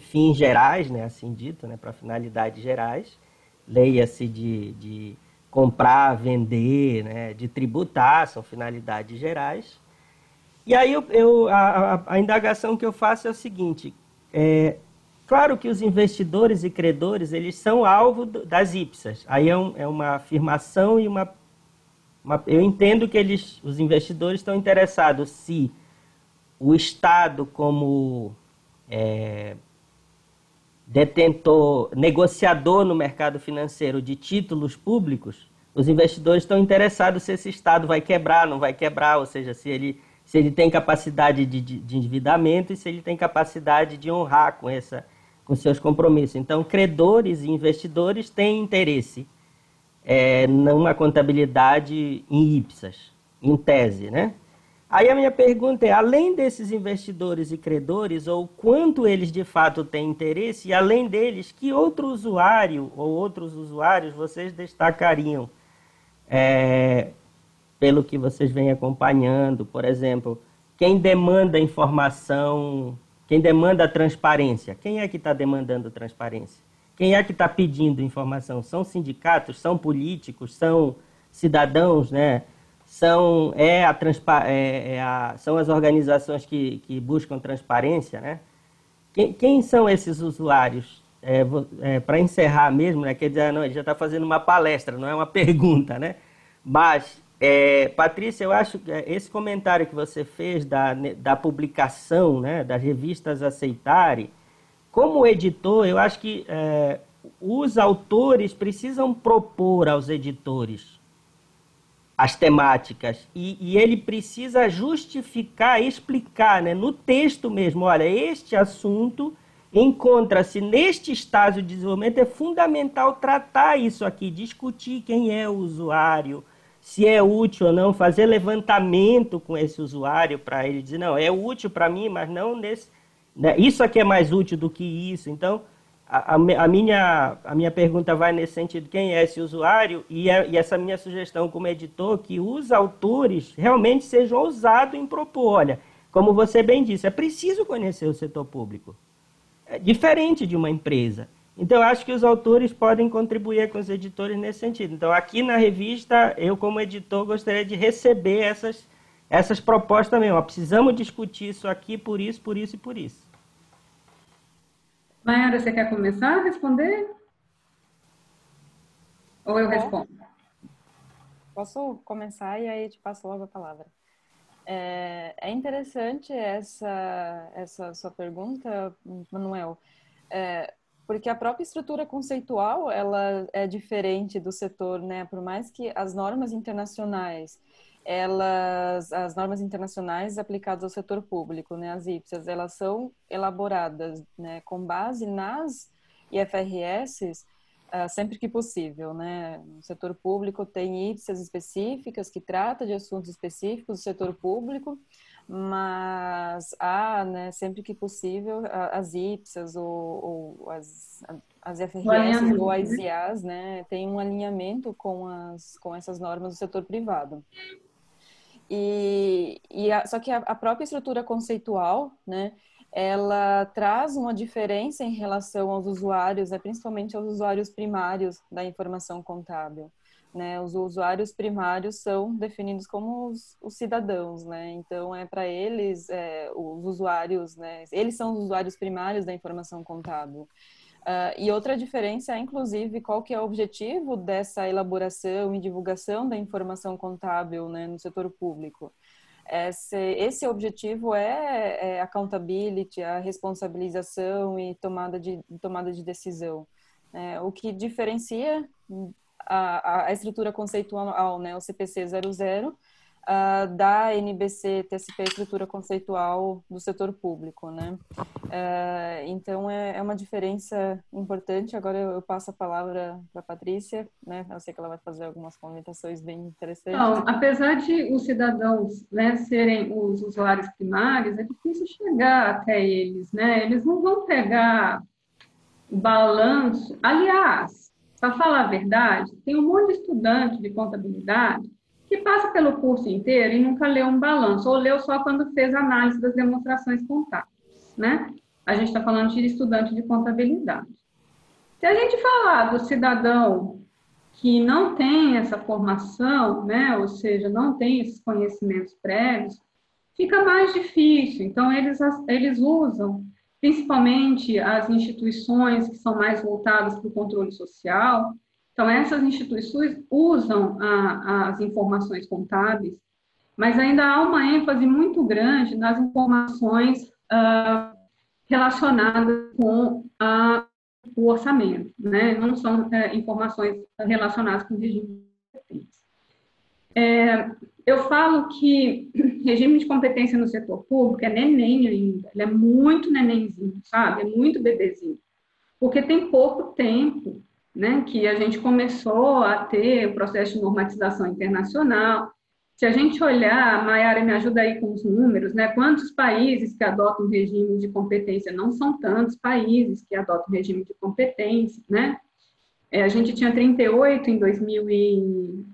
fins gerais, né, assim dito, né, para finalidades gerais. Leia-se de, de comprar, vender, né, de tributar, são finalidades gerais. E aí eu, eu a, a, indagação que eu faço é o seguinte: é, Claro que os investidores e credores eles são alvo das IPSAs. Aí é, um, é uma afirmação e uma, uma, Eu entendo que eles, os investidores estão interessados se o Estado, como é, detentor, negociador no mercado financeiro de títulos públicos, os investidores estão interessados se esse Estado vai quebrar, não vai quebrar, ou seja, se ele, se ele tem capacidade de, de, endividamento e se ele tem capacidade de honrar com essa com seus compromissos. Então, credores e investidores têm interesse é, numa contabilidade em ipsas, em tese, né? Aí a minha pergunta é, além desses investidores e credores, ou quanto eles de fato têm interesse, e além deles, que outro usuário ou outros usuários vocês destacariam é, pelo que vocês vêm acompanhando? Por exemplo, quem demanda informação, quem demanda transparência? Quem é que está demandando transparência? Quem é que está pedindo informação? São sindicatos, são políticos, são cidadãos, né? São, é a, é, é a, são as organizações que, que buscam transparência, né? Quem, quem são esses usuários? É, é, Para encerrar mesmo, né? Quer dizer, não, ele já está fazendo uma palestra, não é uma pergunta, né? Mas, é, Patrícia, eu acho que esse comentário que você fez da, da publicação, né? Das revistas aceitarem, como editor, eu acho que é, os autores precisam propor aos editores as temáticas. E, e, ele precisa justificar, explicar, né, no texto mesmo, olha, este assunto encontra-se neste estágio de desenvolvimento, é fundamental tratar isso aqui, discutir quem é o usuário, se é útil ou não, fazer levantamento com esse usuário para ele dizer, não, é útil para mim, mas não nesse, né, isso aqui é mais útil do que isso, então a, a, minha, a minha pergunta vai nesse sentido: quem é esse usuário? E, a, e, essa minha sugestão como editor, que os autores realmente sejam ousados em propor. Olha, como você bem disse, é preciso conhecer o setor público. É diferente de uma empresa. Então, eu acho que os autores podem contribuir com os editores nesse sentido. Então, aqui na revista, eu, como editor, gostaria de receber essas, essas propostas. Ó, precisamos discutir isso aqui por isso, por isso e por isso. Mayara, você quer começar a responder? Ou eu respondo? Posso começar e aí te passo logo a palavra. É, é interessante essa, essa sua pergunta, Manuel, é, porque a própria estrutura conceitual ela é diferente do setor, né? Por mais que as normas internacionais elas, as normas internacionais aplicadas ao setor público, né, as IPSAs, elas são elaboradas, né, com base nas IFRS, uh, sempre que possível, né, o setor público tem IPSAs específicas que trata de assuntos específicos do setor público, mas há, né, sempre que possível, as IPSAs ou, ou as, as IFRS ou as IAs, né, tem um alinhamento com, as, com essas normas do setor privado. E, e a, só que a, a, própria estrutura conceitual, né, ela traz uma diferença em relação aos usuários, né, principalmente aos usuários primários da informação contábil. Né, os usuários primários são definidos como os, os cidadãos, né? Então é para eles é, os usuários, né? Eles são os usuários primários da informação contábil. Uh, e outra diferença é, inclusive, qual que é o objetivo dessa elaboração e divulgação da informação contábil né, no setor público. Esse, esse objetivo é, é accountability, a responsabilização e tomada de, tomada de decisão. É, o que diferencia a, a estrutura conceitual, né, o CPC 00, uh, da NBC TSP Estrutura Conceitual do setor público, né? Uh, então é, é, uma diferença importante. Agora eu, eu passo a palavra para a Patrícia, né? Eu sei que ela vai fazer algumas comentações bem interessantes. Não, apesar de os cidadãos né, serem os usuários primários, é difícil chegar até eles, né? Eles não vão pegar balanço. Aliás, para falar a verdade, tem um monte de estudante de contabilidade que passa pelo curso inteiro e nunca leu um balanço, ou leu só quando fez análise das demonstrações contábeis, né? A gente está falando de estudante de contabilidade. Se a gente falar do cidadão que não tem essa formação, né, ou seja, não tem esses conhecimentos prévios, fica mais difícil. Então, eles, eles usam, principalmente as instituições que são mais voltadas para o controle social, então, essas instituições usam a, as informações contábeis, mas ainda há uma ênfase muito grande nas informações uh, relacionadas com a, o orçamento, né? não são é, informações relacionadas com o regime de competência. É, eu falo que regime de competência no setor público é neném ainda, ele é muito nenenzinho, sabe? É muito bebezinho. porque tem pouco tempo né, que a gente começou a ter o processo de normatização internacional. Se a gente olhar, Mayara me ajuda aí com os números, né? Quantos países que adotam regime de competência? Não são tantos países que adotam regime de competência, né? É, a gente tinha 38 em 2000 e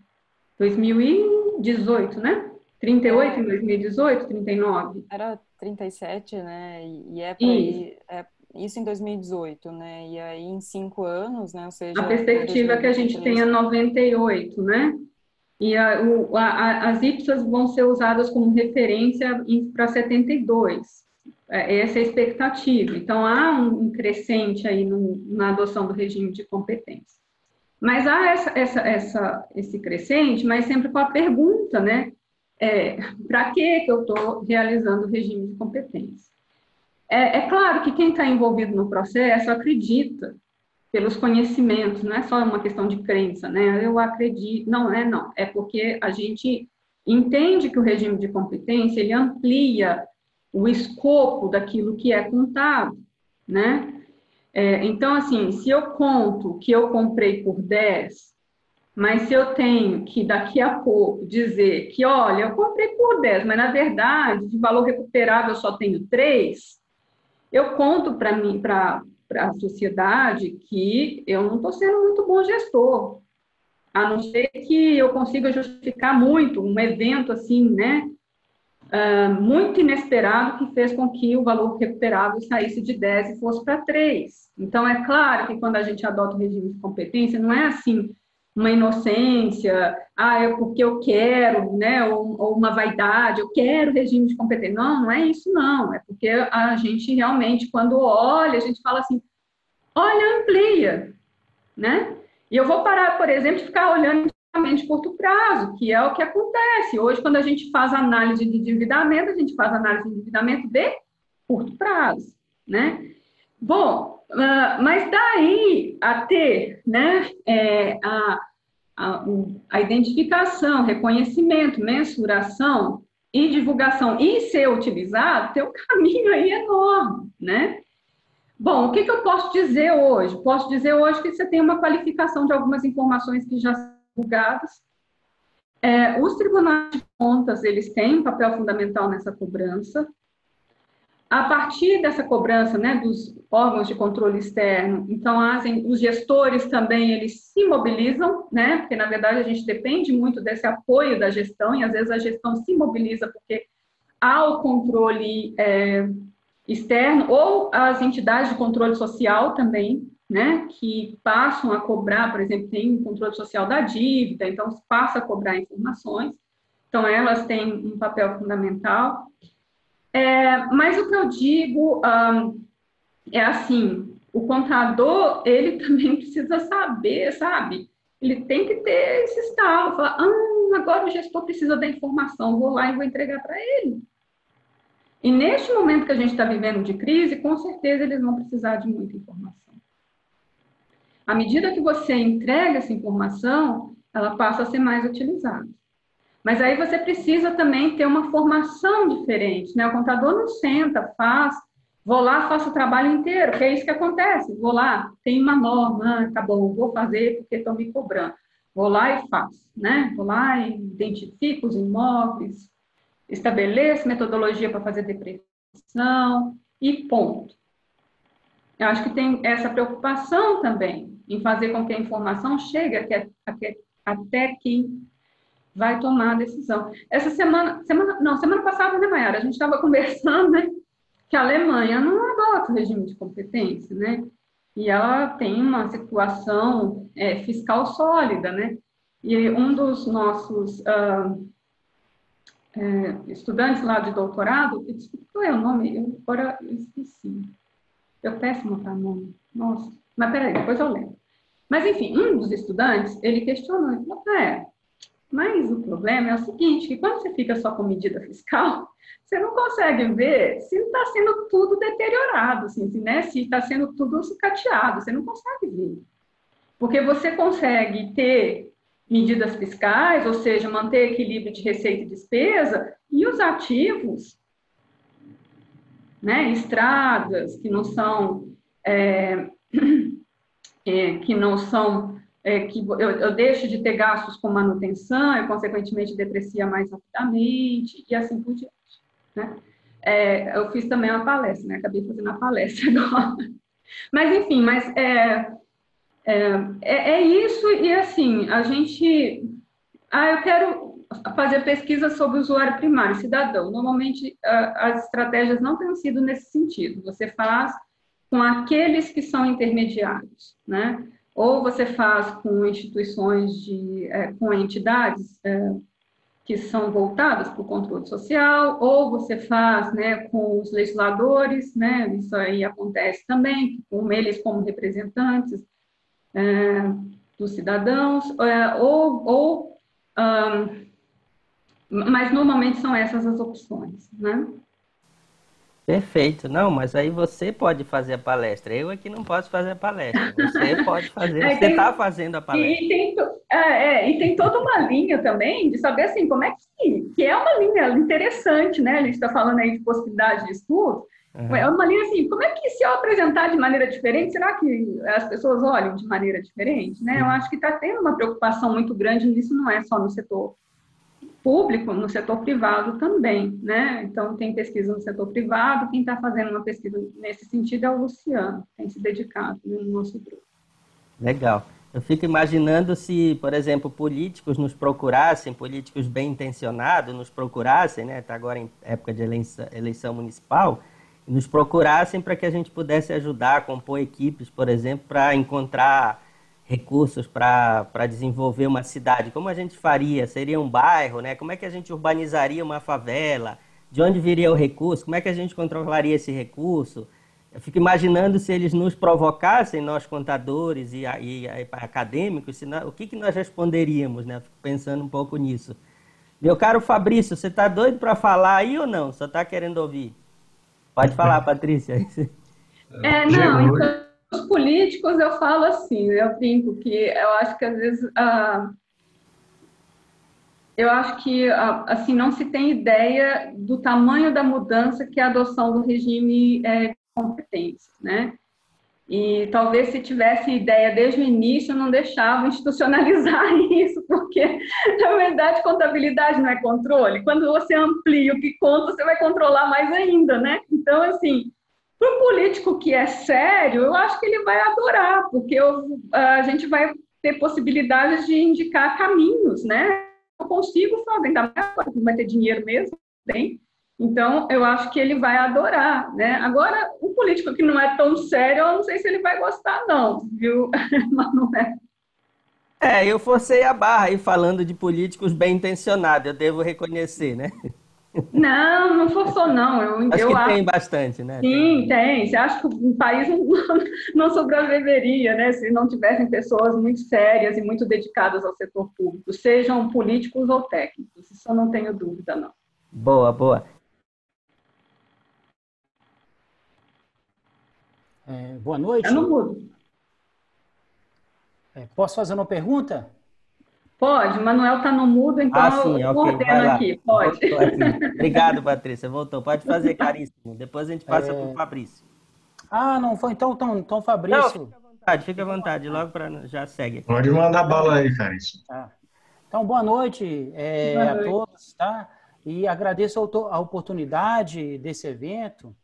2018, né? 38 em 2018, 39? Era 37, né? E é para ir, é isso em 2018, né? E aí em cinco anos, né? Ou seja, a perspectiva é que a gente tenha 98, né? E a, o, a, as IPSAs vão ser usadas como referência para 72. É, essa é a expectativa. Então, há um, crescente aí no, na adoção do regime de competência. Mas há essa, essa, essa, esse crescente, mas sempre com a pergunta, né? É, para que, que eu estou realizando o regime de competência? É, é claro que quem está envolvido no processo acredita pelos conhecimentos, não é só uma questão de crença, né? Eu acredito, não é não, é porque a gente entende que o regime de competência ele amplia o escopo daquilo que é contado, né? É, então, assim, se eu conto que eu comprei por 10, mas se eu tenho que daqui a pouco dizer que, olha, eu comprei por 10, mas na verdade, de valor recuperável eu só tenho 3, eu conto para mim, para a sociedade, que eu não estou sendo muito bom gestor. A não ser que eu consiga justificar muito um evento assim, né? uh, muito inesperado que fez com que o valor recuperável saísse de 10 e fosse para 3. Então, é claro que quando a gente adota o regime de competência, não é assim uma inocência, ah, é porque eu quero, né, ou, ou, uma vaidade, eu quero regime de competência. Não, não é isso, não. É porque a gente realmente, quando olha, a gente fala assim, olha, amplia, né? E eu vou parar, por exemplo, de ficar olhando de curto prazo, que é o que acontece. Hoje, quando a gente faz análise de endividamento, a gente faz análise de endividamento de curto prazo, né? Bom, uh, mas daí a ter, né, é, a, a, a identificação, reconhecimento, mensuração e divulgação e ser utilizado, tem um caminho aí enorme, né? Bom, o que, que eu posso dizer hoje? Posso dizer hoje que você tem uma qualificação de algumas informações que já divulgados. É, os tribunais de contas, eles têm um papel fundamental nessa cobrança. A partir dessa cobrança, né, dos órgãos de controle externo, então, as, os gestores também, eles se mobilizam, né, porque, na verdade, a gente depende muito desse apoio da gestão, e às vezes a gestão se mobiliza porque há o controle é, externo, ou as entidades de controle social também, né, que passam a cobrar, por exemplo, tem o controle social da dívida, então passa a cobrar informações, então elas têm um papel fundamental. É, mas o que eu digo um, é assim, o contador, ele também precisa saber, sabe? Ele tem que ter esse estalo, falar, ah, agora o gestor precisa da informação, vou lá e vou entregar para ele. E neste momento que a gente está vivendo de crise, com certeza eles vão precisar de muita informação. À medida que você entrega essa informação, ela passa a ser mais utilizada. Mas aí você precisa também ter uma formação diferente, né? O contador não senta, faz, vou lá, faço o trabalho inteiro, que é isso que acontece. Vou lá, tem uma norma, ah, tá vou fazer porque estão me cobrando. Vou lá e faço, né? Vou lá e identifico os imóveis, estabeleço metodologia para fazer depreciação e ponto. Eu acho que tem essa preocupação também em fazer com que a informação chegue até, até, até quem vai tomar a decisão. Essa semana, semana não, semana passada, né, Mayara? A gente estava conversando, né, que a Alemanha não adota o regime de competência, né? E ela tem uma situação é, fiscal sólida, né? E um dos nossos uh, é, estudantes lá de doutorado, desculpa, qual é o nome? Eu, agora eu esqueci. Eu péssimo para nome. Nossa, mas peraí, depois eu lembro. Mas, enfim, um dos estudantes, ele questionou, ele falou, é, mas o problema é o seguinte, que quando você fica só com medida fiscal, você não consegue ver se está sendo tudo deteriorado, assim, se né, está sendo tudo sucateado, você não consegue ver. Porque você consegue ter medidas fiscais, ou seja, manter equilíbrio de receita e despesa, e os ativos, né, estradas que não são é, é, que não são é, que eu, eu, deixo de ter gastos com manutenção e, consequentemente, deprecia mais rapidamente e assim por diante. Né? É, eu fiz também uma palestra, né? acabei fazendo a palestra agora. Mas, enfim, mas é, é, é, é isso e, assim, a gente... Ah, eu quero fazer pesquisa sobre o usuário primário, cidadão. Normalmente, as estratégias não têm sido nesse sentido. Você faz com aqueles que são intermediários, né? Ou você faz com instituições de, é, com entidades é, que são voltadas para o controle social, ou você faz, né, com os legisladores, né? Isso aí acontece também, com eles como representantes é, dos cidadãos, é, ou, ou um, mas normalmente são essas as opções, né? Perfeito. Não, mas aí você pode fazer a palestra. Eu aqui não posso fazer a palestra. Você pode fazer. É, você está fazendo a palestra. E tem, é, é, e tem toda uma linha também de saber assim como é que, que é uma linha interessante, né? A gente está falando aí de possibilidade de estudo. Uhum. É uma linha assim, como é que se eu apresentar de maneira diferente, será que as pessoas olham de maneira diferente? Né? Eu acho que está tendo uma preocupação muito grande nisso, não é só no setor público, no setor privado também, né? Então, tem pesquisa no setor privado, quem está fazendo uma pesquisa nesse sentido é o Luciano, tem se dedicado no nosso grupo. Legal. Eu fico imaginando se, por exemplo, políticos nos procurassem, políticos bem intencionados nos procurassem, né? Está agora em época de eleição, eleição municipal, nos procurassem para que a gente pudesse ajudar a compor equipes, por exemplo, para encontrar recursos para desenvolver uma cidade, como a gente faria? Seria um bairro, né? Como é que a gente urbanizaria uma favela? De onde viria o recurso? Como é que a gente controlaria esse recurso? Eu fico imaginando se eles nos provocassem, nós contadores e, e, e acadêmicos, nós, o que, que nós responderíamos, né? fico pensando um pouco nisso. Meu caro Fabrício, você está doido para falar aí ou não? Só está querendo ouvir? Pode falar, Patrícia. É, não, então os políticos eu falo assim, eu brinco que eu acho que às vezes ah, eu acho que assim não se tem ideia do tamanho da mudança que a adoção do regime é, de competência, né? E talvez se tivesse ideia desde o início, não deixava institucionalizar isso, porque na verdade contabilidade não é controle. Quando você amplia o que conta, você vai controlar mais ainda, né? Então assim, para o político que é sério, eu acho que ele vai adorar, porque eu, a gente vai ter possibilidades de indicar caminhos, né? Eu consigo fazer, ainda mais que vai ter dinheiro mesmo, tem. Então, eu acho que ele vai adorar, né? Agora, o político que não é tão sério, eu não sei se ele vai gostar, não, viu, Manuel? É, eu forcei a barra aí falando de políticos bem intencionados, eu devo reconhecer, né? Não, não forçou, não. Eu, acho eu que acho... tem bastante, né? Sim, tem. Você acha que o país não, não sobreviveria, né? Se não tivessem pessoas muito sérias e muito dedicadas ao setor público, sejam políticos ou técnicos. Isso eu não tenho dúvida, não. Boa, boa. É, boa noite. Eu não mudo. É, posso fazer uma pergunta? Pode, o Manuel está no mudo, então ah, sim, eu okay, ordeno aqui, pode. Obrigado, Patrícia, voltou. Pode fazer, caríssimo. Depois a gente passa é... para o Fabrício. Ah, não foi, então, então, então Fabrício... Não, fica à vontade, fica à vontade, logo para já segue. Pode mandar bala aí, caríssimo. Ah. Então, boa noite, é, boa noite. a todos, tá? E agradeço a oportunidade desse evento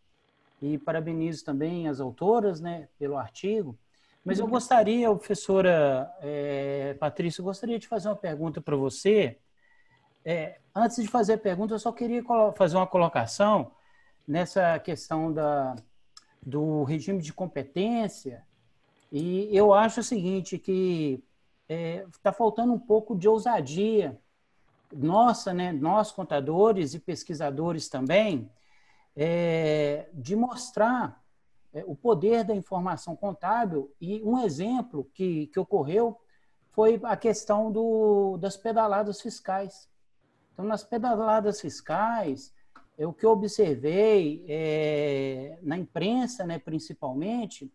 e parabenizo também as autoras, né, pelo artigo. Mas eu gostaria, professora é, Patrícia, eu gostaria de fazer uma pergunta para você. É, antes de fazer a pergunta, eu só queria fazer uma colocação nessa questão da, do regime de competência. E eu acho o seguinte, que está é, tá faltando um pouco de ousadia nossa, né, nós contadores e pesquisadores também, é, de mostrar é, o poder da informação contábil e um exemplo que, que ocorreu foi a questão do, das pedaladas fiscais. Então, nas pedaladas fiscais, o que eu observei é, na imprensa, né, principalmente,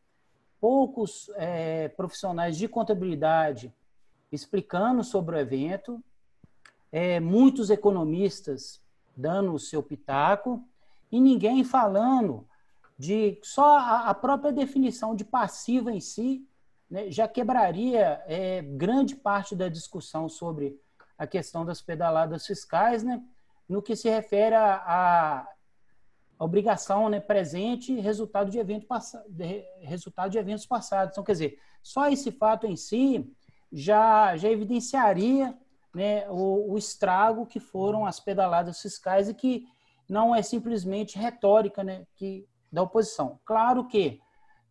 poucos é, profissionais de contabilidade explicando sobre o evento, é, muitos economistas dando o seu pitaco e ninguém falando de só a, própria definição de passiva em si né, já quebraria é, grande parte da discussão sobre a questão das pedaladas fiscais, né, no que se refere à obrigação né, presente resultado de, evento de, resultado de eventos passados. Então, quer dizer, só esse fato em si já, já evidenciaria né, o, o estrago que foram as pedaladas fiscais e que não é simplesmente retórica né, que, da oposição. Claro que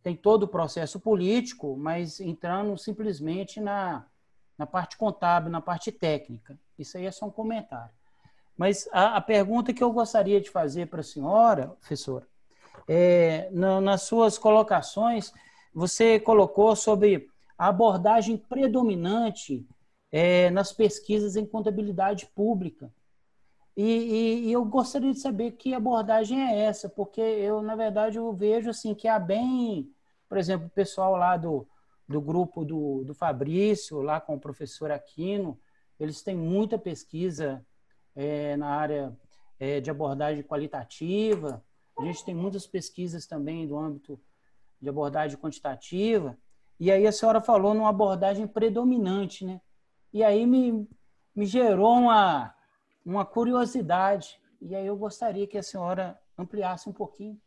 tem todo o processo político, mas entrando simplesmente na, na parte contábil, na parte técnica. Isso aí é só um comentário. Mas a, a pergunta que eu gostaria de fazer para a senhora, professora, é, na, nas suas colocações, você colocou sobre a abordagem predominante é, nas pesquisas em contabilidade pública. E, e, e, eu gostaria de saber que abordagem é essa, porque eu, na verdade, eu vejo assim que há bem, por exemplo, o pessoal lá do, do grupo do, do Fabrício, lá com o professor Aquino, eles têm muita pesquisa é, na área é, de abordagem qualitativa, a gente tem muitas pesquisas também do âmbito de abordagem quantitativa, e aí a senhora falou numa abordagem predominante, né? E aí me, me gerou uma uma curiosidade. E aí eu gostaria que a senhora ampliasse um pouquinho.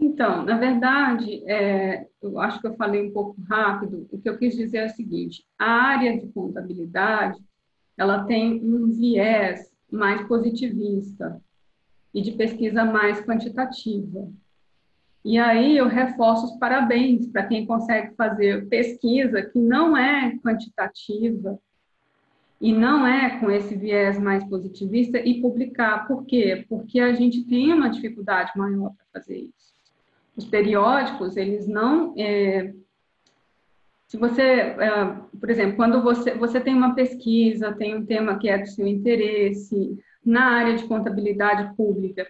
Então, na verdade, é, eu acho que eu falei um pouco rápido. O que eu quis dizer é o seguinte: a área de contabilidade ela tem um viés mais positivista e de pesquisa mais quantitativa. E aí eu reforço os parabéns para quem consegue fazer pesquisa que não é quantitativa, e não é com esse viés mais positivista e publicar. Por quê? Porque a gente tem uma dificuldade maior para fazer isso. Os periódicos, eles não. É, se você, é, por exemplo, quando você, você tem uma pesquisa, tem um tema que é do seu interesse, na área de contabilidade pública,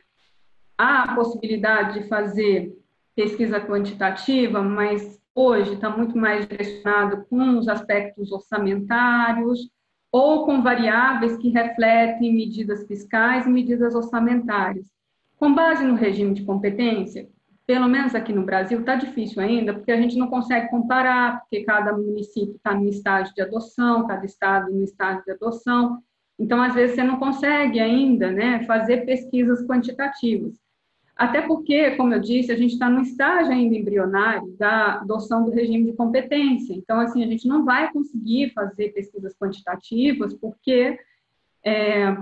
há a possibilidade de fazer pesquisa quantitativa, mas hoje está muito mais direcionado com os aspectos orçamentários, ou com variáveis que refletem medidas fiscais e medidas orçamentárias. Com base no regime de competência, pelo menos aqui no Brasil, está difícil ainda, porque a gente não consegue comparar, porque cada município está no estágio de adoção, cada estado no estágio de adoção. Então, às vezes, você não consegue ainda né, fazer pesquisas quantitativas. Até porque, como eu disse, a gente está no estágio ainda embrionário da adoção do regime de competência. Então, assim, a gente não vai conseguir fazer pesquisas quantitativas porque é,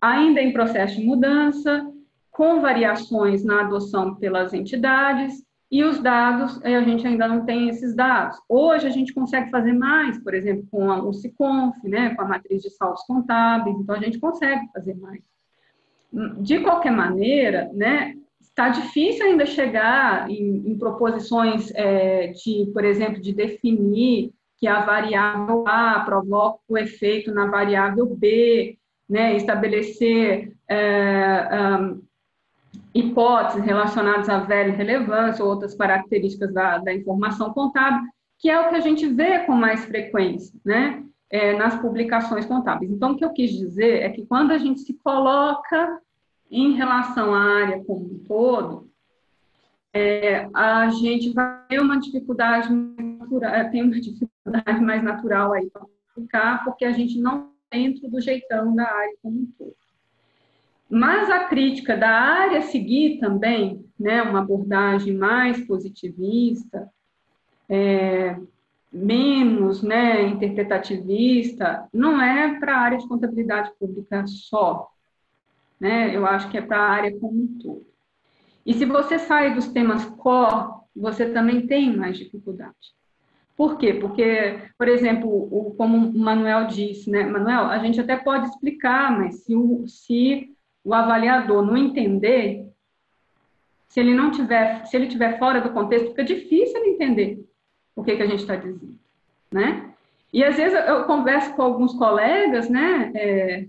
ainda em processo de mudança, com variações na adoção pelas entidades, e os dados, é, a gente ainda não tem esses dados. Hoje a gente consegue fazer mais, por exemplo, com o SICONF, né, com a matriz de saldos contábeis, então a gente consegue fazer mais. De qualquer maneira, né, está difícil ainda chegar em, em proposições é, de, por exemplo, de definir que a variável A provoca o efeito na variável B, né, estabelecer é, um, hipóteses relacionadas à velha relevância ou outras características da, da, informação contábil, que é o que a gente vê com mais frequência, né, é, nas publicações contábeis. Então, o que eu quis dizer é que quando a gente se coloca em relação à área como um todo, é, a gente vai ter uma dificuldade natural, é, tem uma dificuldade mais natural aí para aplicar, porque a gente não está dentro do jeitão da área como um todo. Mas a crítica da área seguir também, né, uma abordagem mais positivista, é, menos né, interpretativista, não é para a área de contabilidade pública só né? Eu acho que é para a área como um todo. E se você sai dos temas core, você também tem mais dificuldade. Por quê? Porque, por exemplo, o, como o Manuel disse, né? Manuel, a gente até pode explicar, mas se o, se o avaliador não entender, se ele não tiver, se ele tiver fora do contexto, fica difícil ele entender o que, que a gente está dizendo, né? E às vezes eu converso com alguns colegas, né? É,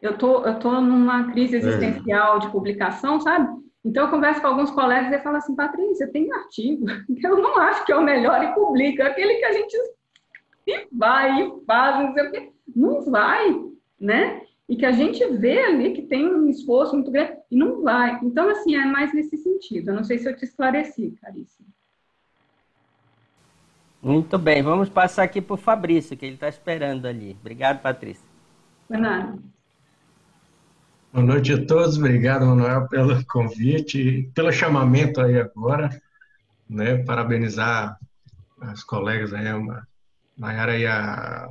eu tô, eu tô numa crise é. existencial é. de publicação, sabe? Então, eu converso com alguns colegas e falo assim, Patrícia, tem um artigo que eu não acho que é o melhor e publica, aquele que a gente vai e faz, não sei o quê. Não vai, né? e que a gente vê ali que tem um esforço muito grande e não vai. Então, assim, é mais nesse sentido. Eu não sei se eu te esclareci, Caríssimo. Muito bem, vamos passar aqui para o Fabrício, que ele está esperando ali. Obrigado, Patrícia. Fernando. Boa noite a todos, obrigado, Manuel, pelo convite, pelo chamamento aí agora, né? Parabenizar as colegas aí, a Mayara e a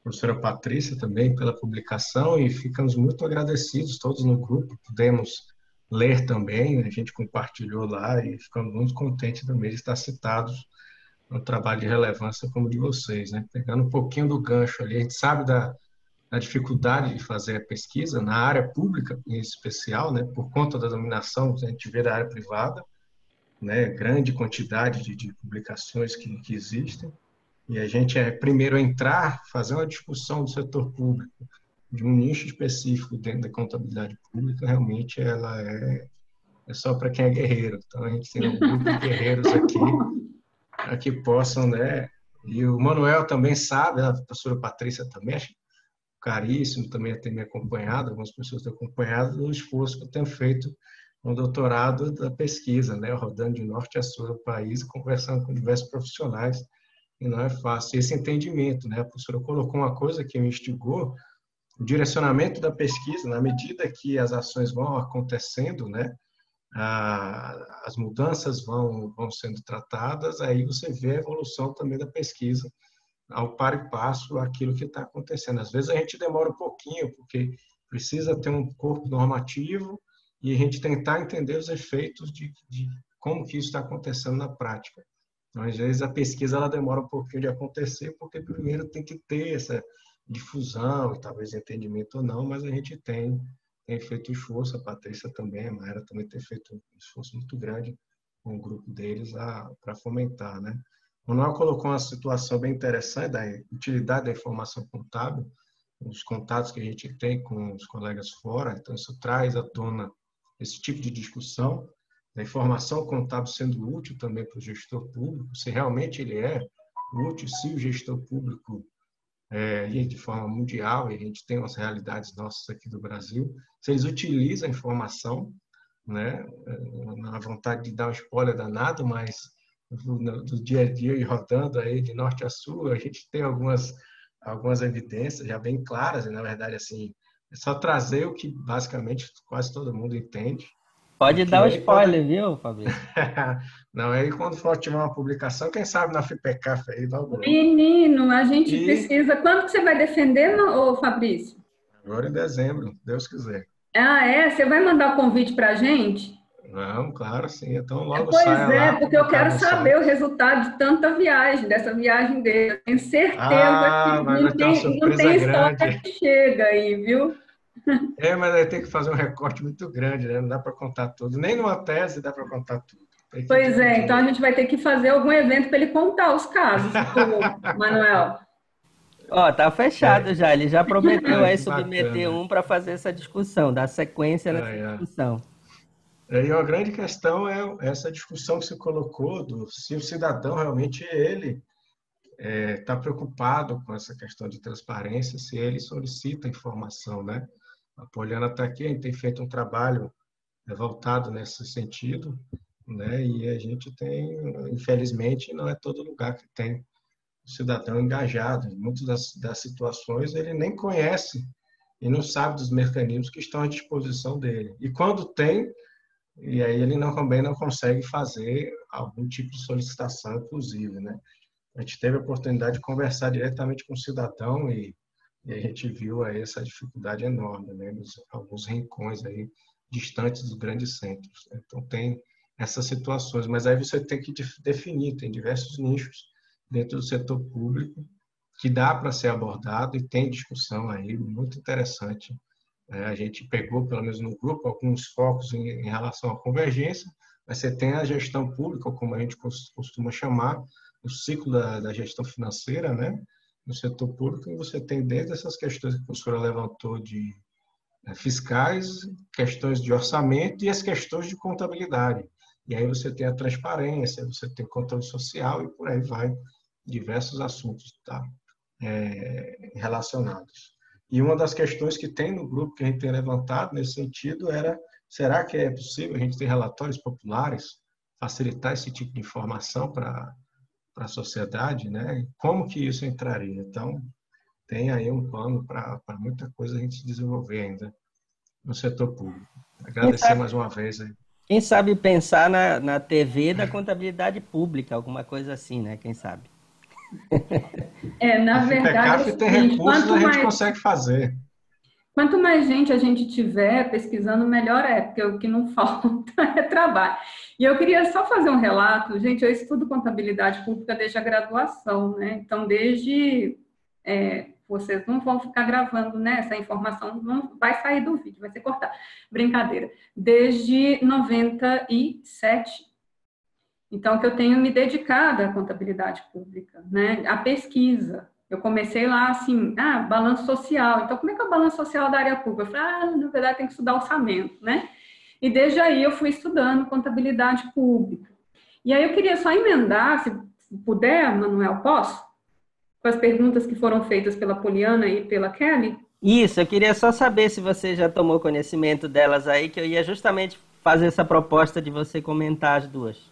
professora Patrícia também pela publicação e ficamos muito agradecidos todos no grupo, pudemos ler também, a gente compartilhou lá e ficamos muito contentes também de estar citados no trabalho de relevância como de vocês, né? Pegando um pouquinho do gancho ali, a gente sabe da, da dificuldade de fazer a pesquisa na área pública, em especial, né? Por conta da dominação que a gente vê da área privada, né? Grande quantidade de, de publicações que, que existem e a gente é primeiro entrar, fazer uma discussão do setor público de um nicho específico dentro da contabilidade pública, realmente ela é, é só para quem é guerreiro. Então a gente tem um grupo de guerreiros aqui para que possam, né? E o Manuel também sabe, a professora Patrícia também, acho caríssimo também tem me acompanhado, algumas pessoas têm acompanhado o esforço que eu tenho feito no doutorado da pesquisa, né, rodando de norte a sul do país, conversando com diversos profissionais, e não é fácil. Esse entendimento, né, a professora colocou uma coisa que me instigou, o direcionamento da pesquisa, na medida que as ações vão acontecendo, né, as mudanças vão, vão sendo tratadas, aí você vê a evolução também da pesquisa ao par e passo aquilo que está acontecendo. Às vezes a gente demora um pouquinho, porque precisa ter um corpo normativo e a gente tentar entender os efeitos de, de como que isso está acontecendo na prática. Então, às vezes a pesquisa ela demora um pouquinho de acontecer, porque primeiro tem que ter essa difusão e talvez entendimento ou não, mas a gente tem tem feito esforço, a Patrícia também, a Mayra também tem feito um esforço muito grande com o grupo deles para fomentar, né? O Manuel colocou uma situação bem interessante da utilidade da informação contábil, os contatos que a gente tem com os colegas fora, então isso traz à tona esse tipo de discussão, da informação contábil sendo útil também para o gestor público, se realmente ele é útil, se o gestor público é, de forma mundial, e a gente tem umas realidades nossas aqui do Brasil, se eles utilizam a informação, né, na vontade de dar um spoiler danado, mas do dia a dia e rodando aí de norte a sul, a gente tem algumas algumas evidências já bem claras, e na verdade assim, é só trazer o que basicamente quase todo mundo entende, Pode dar o um spoiler, quando... viu, Fabrício? Não, aí quando for tiver uma publicação, quem sabe na FIPECAF aí dá o Menino, a gente e... precisa. Quando que você vai defender, ô Fabrício? Agora em dezembro, Deus quiser. Ah, é? Você vai mandar o convite para a gente? Não, claro, sim. Então logo Pois é, porque eu quero saber o resultado de tanta viagem, dessa viagem dele. Eu tenho certeza ah, que não tem, não tem história que chega aí, viu? É, mas aí tem que fazer um recorte muito grande, né? Não dá para contar tudo. Nem numa tese dá para contar tudo. Pois é, então a gente vai ter que fazer algum evento para ele contar os casos, Manuel. Ó, tá fechado é. já. Ele já prometeu aí submeter um para fazer essa discussão, dar sequência nessa é, discussão. É, e uma grande questão é essa discussão que você colocou do se o cidadão realmente ele está é, tá preocupado com essa questão de transparência, se ele solicita informação, né? A Poliana está aqui, a gente tem feito um trabalho é, voltado nesse sentido, né? E a gente tem, infelizmente, não é todo lugar que tem o cidadão engajado. Em muitas das, das situações ele nem conhece e não sabe dos mecanismos que estão à disposição dele. E quando tem, e aí ele não, também não consegue fazer algum tipo de solicitação, inclusive, né? A gente teve a oportunidade de conversar diretamente com o cidadão e e a gente viu aí essa dificuldade enorme, né, nos alguns rincões aí distantes dos grandes centros. Né? Então tem essas situações, mas aí você tem que definir, tem diversos nichos dentro do setor público que dá para ser abordado e tem discussão aí muito interessante. É, a gente pegou, pelo menos no grupo, alguns focos em, em relação à convergência, mas você tem a gestão pública, como a gente costuma chamar, o ciclo da, da gestão financeira, né? no setor público, você tem desde essas questões que a professora levantou de né, fiscais, questões de orçamento e as questões de contabilidade. E aí você tem a transparência, você tem controle social e por aí vai diversos assuntos tá? É, relacionados. E uma das questões que tem no grupo que a gente tem levantado nesse sentido era: será que é possível a gente ter relatórios populares, facilitar esse tipo de informação para a sociedade, né? Como que isso entraria? Então, tem aí um plano para muita coisa a gente desenvolver ainda no setor público. Agradecer sabe, mais uma vez aí. Quem sabe pensar na, na TV da contabilidade pública, alguma coisa assim, né? Quem sabe? É, na a verdade. É tem recursos, a gente mais, consegue fazer. Quanto mais gente a gente tiver pesquisando, melhor é, porque o que não falta é trabalho. E eu queria só fazer um relato, gente, eu estudo contabilidade pública desde a graduação, né? Então, desde é, vocês não vão ficar gravando, né? Essa informação não vai sair do vídeo, vai ser cortado. Brincadeira. Desde 97. Então, que eu tenho me dedicado à contabilidade pública, né? À pesquisa. Eu comecei lá assim, ah, balanço social. Então, como é que é o balanço social da área pública? Eu falei, ah, na verdade, tem que estudar orçamento, né? E desde aí eu fui estudando contabilidade pública. E aí eu queria só emendar, se puder, Manuel, posso? com as perguntas que foram feitas pela Poliana e pela Kelly? Isso, eu queria só saber se você já tomou conhecimento delas aí, que eu ia justamente fazer essa proposta de você comentar as duas.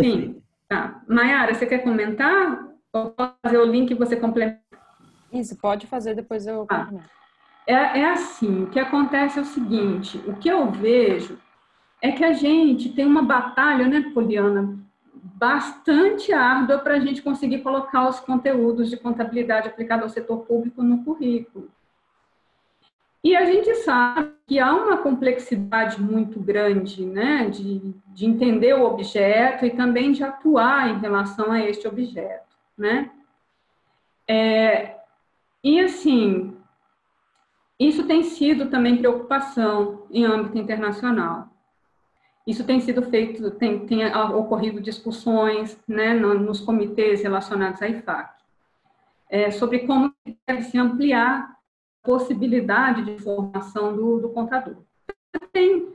Sim, tá. Mayara, você quer comentar? Ou posso fazer o link e você complementa? Isso, pode fazer, depois eu ah, é, é assim, o que acontece é o seguinte, o que eu vejo é que a gente tem uma batalha, né, Poliana, bastante árdua para a gente conseguir colocar os conteúdos de contabilidade aplicada ao setor público no currículo. E a gente sabe que há uma complexidade muito grande, né, de, de entender o objeto e também de atuar em relação a este objeto, né. É, e assim, isso tem sido também preocupação em âmbito internacional. Isso tem sido feito, tem, tem ocorrido discussões né, nos comitês relacionados à IFAC, é, sobre como deve se ampliar possibilidade de formação do, do contador. Tem,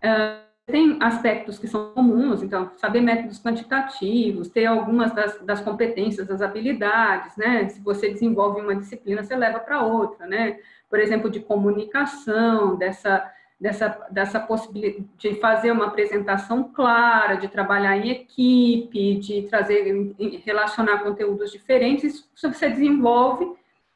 é, tem aspectos que são comuns, então, saber métodos quantitativos, ter algumas das, das competências, das habilidades, né? Se você desenvolve uma disciplina, você leva para outra, né? Por exemplo, de comunicação, dessa dessa, dessa possibilidade de fazer uma apresentação clara, de trabalhar em equipe, de trazer, relacionar conteúdos diferentes, isso você desenvolve,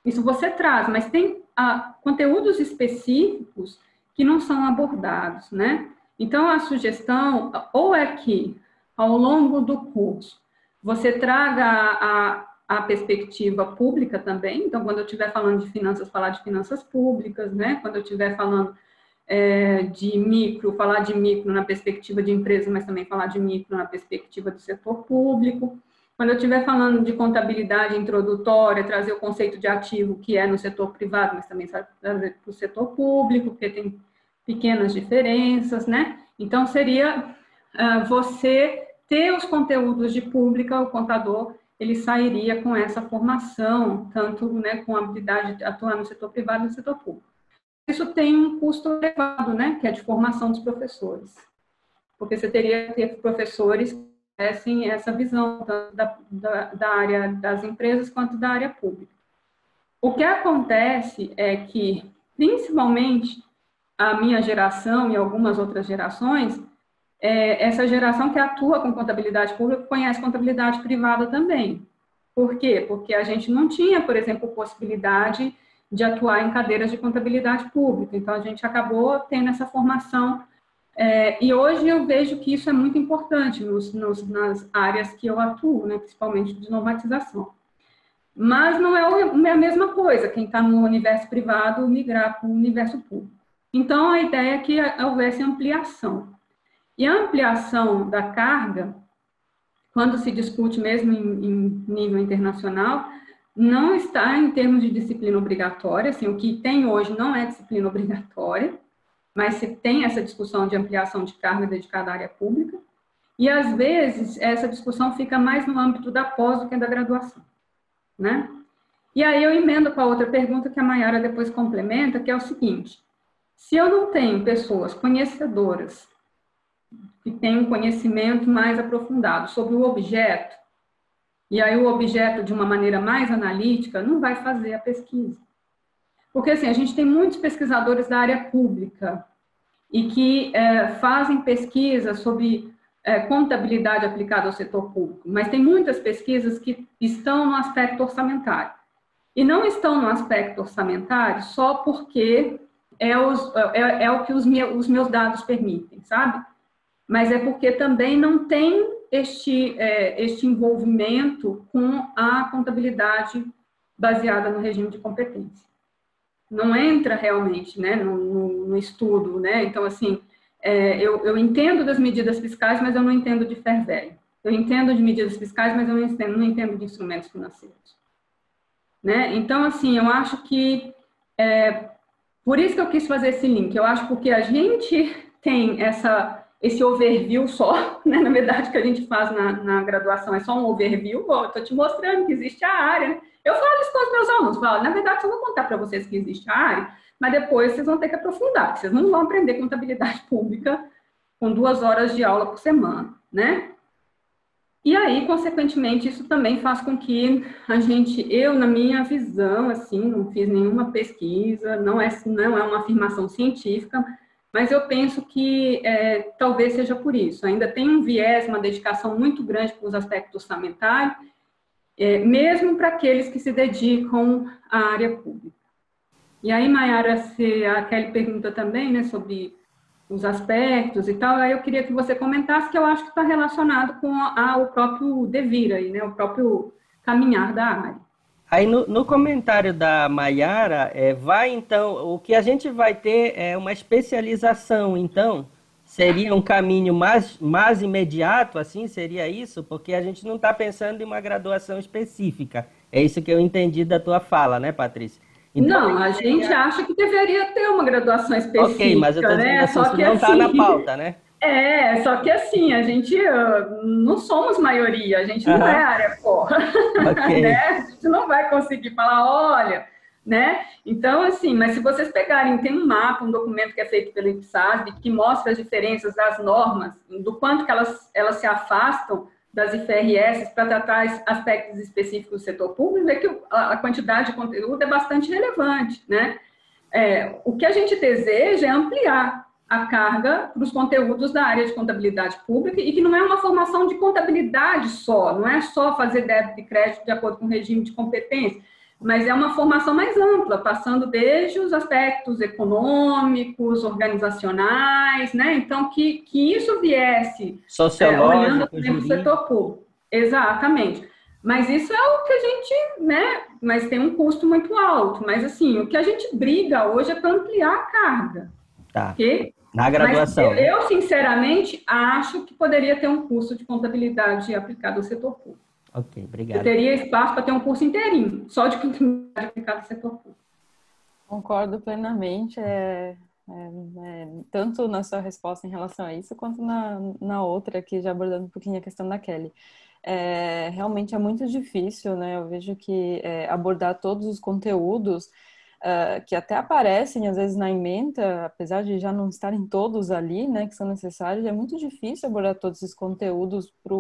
isso você traz, mas tem ah, conteúdos específicos que não são abordados, né? Então, a sugestão, ou é que, ao longo do curso, você traga a, a perspectiva pública também, então, quando eu estiver falando de finanças, falar de finanças públicas, né? Quando eu estiver falando é, de micro, falar de micro na perspectiva de empresa, mas também falar de micro na perspectiva do setor público. Quando eu estiver falando de contabilidade introdutória, trazer o conceito de ativo, que é no setor privado, mas também trazer para o setor público, porque tem pequenas diferenças, né? Então, seria uh, você ter os conteúdos de pública, o contador, ele sairia com essa formação, tanto né, com a habilidade de atuar no setor privado e no setor público isso tem um custo elevado, né, que é de formação dos professores. Porque você teria que ter professores tivessem essa visão da, da, da área das empresas quanto da área pública. O que acontece é que, principalmente, a minha geração e algumas outras gerações, é, essa geração que atua com contabilidade pública conhece contabilidade privada também. Por quê? Porque a gente não tinha, por exemplo, possibilidade de atuar em cadeiras de contabilidade pública. Então, a gente acabou tendo essa formação. É, e hoje eu vejo que isso é muito importante nos, nos, nas áreas que eu atuo, né, principalmente de normatização. Mas não é, é a mesma coisa quem está no universo privado migrar para o universo público. Então, a ideia é que houvesse ampliação. E a ampliação da carga, quando se discute mesmo em, em nível internacional, não está em termos de disciplina obrigatória, assim, o que tem hoje não é disciplina obrigatória, mas se tem essa discussão de ampliação de carga dedicada à área pública, e às vezes essa discussão fica mais no âmbito da pós do que da graduação, né? E aí eu emendo com a outra pergunta que a Mayara depois complementa, que é o seguinte: se eu não tenho pessoas conhecedoras que tenham conhecimento mais aprofundado sobre o objeto, e aí o objeto, de uma maneira mais analítica, não vai fazer a pesquisa. Porque, assim, a gente tem muitos pesquisadores da área pública e que é, fazem pesquisas sobre é, contabilidade aplicada ao setor público, mas tem muitas pesquisas que estão no aspecto orçamentário. E não estão no aspecto orçamentário só porque é, os, é, é o que os, os meus dados permitem, sabe? Mas é porque também não tem este, é, este envolvimento com a contabilidade baseada no regime de competência. Não entra realmente né, no, no, no estudo, né? Então, assim, é, eu, eu, entendo das medidas fiscais, mas eu não entendo de fair value. Eu entendo de medidas fiscais, mas eu não entendo, não entendo de instrumentos financeiros. Né? Então, assim, eu acho que é, por isso que eu quis fazer esse link. Eu acho porque a gente tem essa, esse overview só, né? na verdade, que a gente faz na, na graduação é só um overview. Estou te mostrando que existe a área. Eu falo isso com os meus alunos. Falo, na verdade, eu vou contar para vocês que existe a área, mas depois vocês vão ter que aprofundar. Vocês não vão aprender contabilidade pública com duas horas de aula por semana, né? E aí, consequentemente, isso também faz com que a gente, eu, na minha visão, assim, não fiz nenhuma pesquisa, não é, não é uma afirmação científica, mas eu penso que é, talvez seja por isso. Ainda tem um viés, uma dedicação muito grande para os aspectos orçamentários, mesmo para aqueles que se dedicam à área pública. E aí, Mayara, se a Kelly pergunta também, né, sobre os aspectos e tal, aí eu queria que você comentasse que eu acho que está relacionado com a, a, o próprio devir aí, né, o próprio caminhar da área. Aí no, no comentário da Mayara, é, vai então, o que a gente vai ter é uma especialização, então, seria um caminho mais, mais imediato, assim, seria isso? Porque a gente não está pensando em uma graduação específica. É isso que eu entendi da tua fala, né, Patrícia? Então, não, a gente acha que deveria ter uma graduação específica. Ok, mas eu estou dizendo né? assim, só que não está assim, na pauta, né? É, só que assim, a gente uh, não somos maioria, a gente não é área porra. Okay. né? A gente não vai conseguir falar, olha, né? Então, assim, mas se vocês pegarem, tem um mapa, um documento que é feito pelo IPSASB, que mostra as diferenças das normas, do quanto que elas, elas se afastam das IFRS para tratar aspectos específicos do setor público, é que a quantidade de conteúdo é bastante relevante, né? É, o que a gente deseja é ampliar a carga para os conteúdos da área de contabilidade pública e que não é uma formação de contabilidade só, não é só fazer débito e crédito de acordo com o regime de competência, mas é uma formação mais ampla, passando desde os aspectos econômicos, organizacionais, né? Então, que, que isso viesse é, olhando também o setor público. Exatamente. Mas isso é o que a gente, né? Mas tem um custo muito alto. Mas, assim, o que a gente briga hoje é para ampliar a carga. Tá. Okay? Na graduação. Mas eu, sinceramente, acho que poderia ter um curso de contabilidade aplicado ao setor público. Ok, obrigado. Eu teria espaço para ter um curso inteirinho, só de contabilidade aplicada ao setor público. Concordo plenamente, é, é, é, tanto na sua resposta em relação a isso, quanto na, na outra, aqui já abordando um pouquinho a questão da Kelly. É, realmente é muito difícil, né? Eu vejo que é, abordar todos os conteúdos uh, que até aparecem às vezes na emenda, apesar de já não estarem todos ali, né, que são necessários, é muito difícil abordar todos esses conteúdos para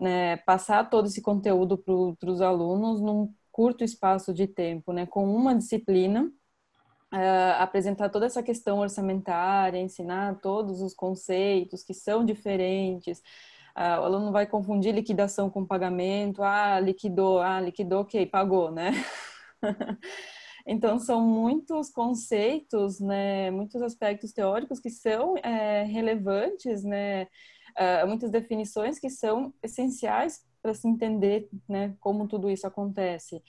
né, passar todo esse conteúdo para os alunos num curto espaço de tempo, né, com uma disciplina, uh, apresentar toda essa questão orçamentária, ensinar todos os conceitos que são diferentes. Uh, o aluno vai confundir liquidação com pagamento. Ah, liquidou, ah, liquidou, ok, pagou, né? Então, são muitos conceitos, né, muitos aspectos teóricos que são é, relevantes, né, uh, muitas definições que são essenciais para se entender né, como tudo isso acontece.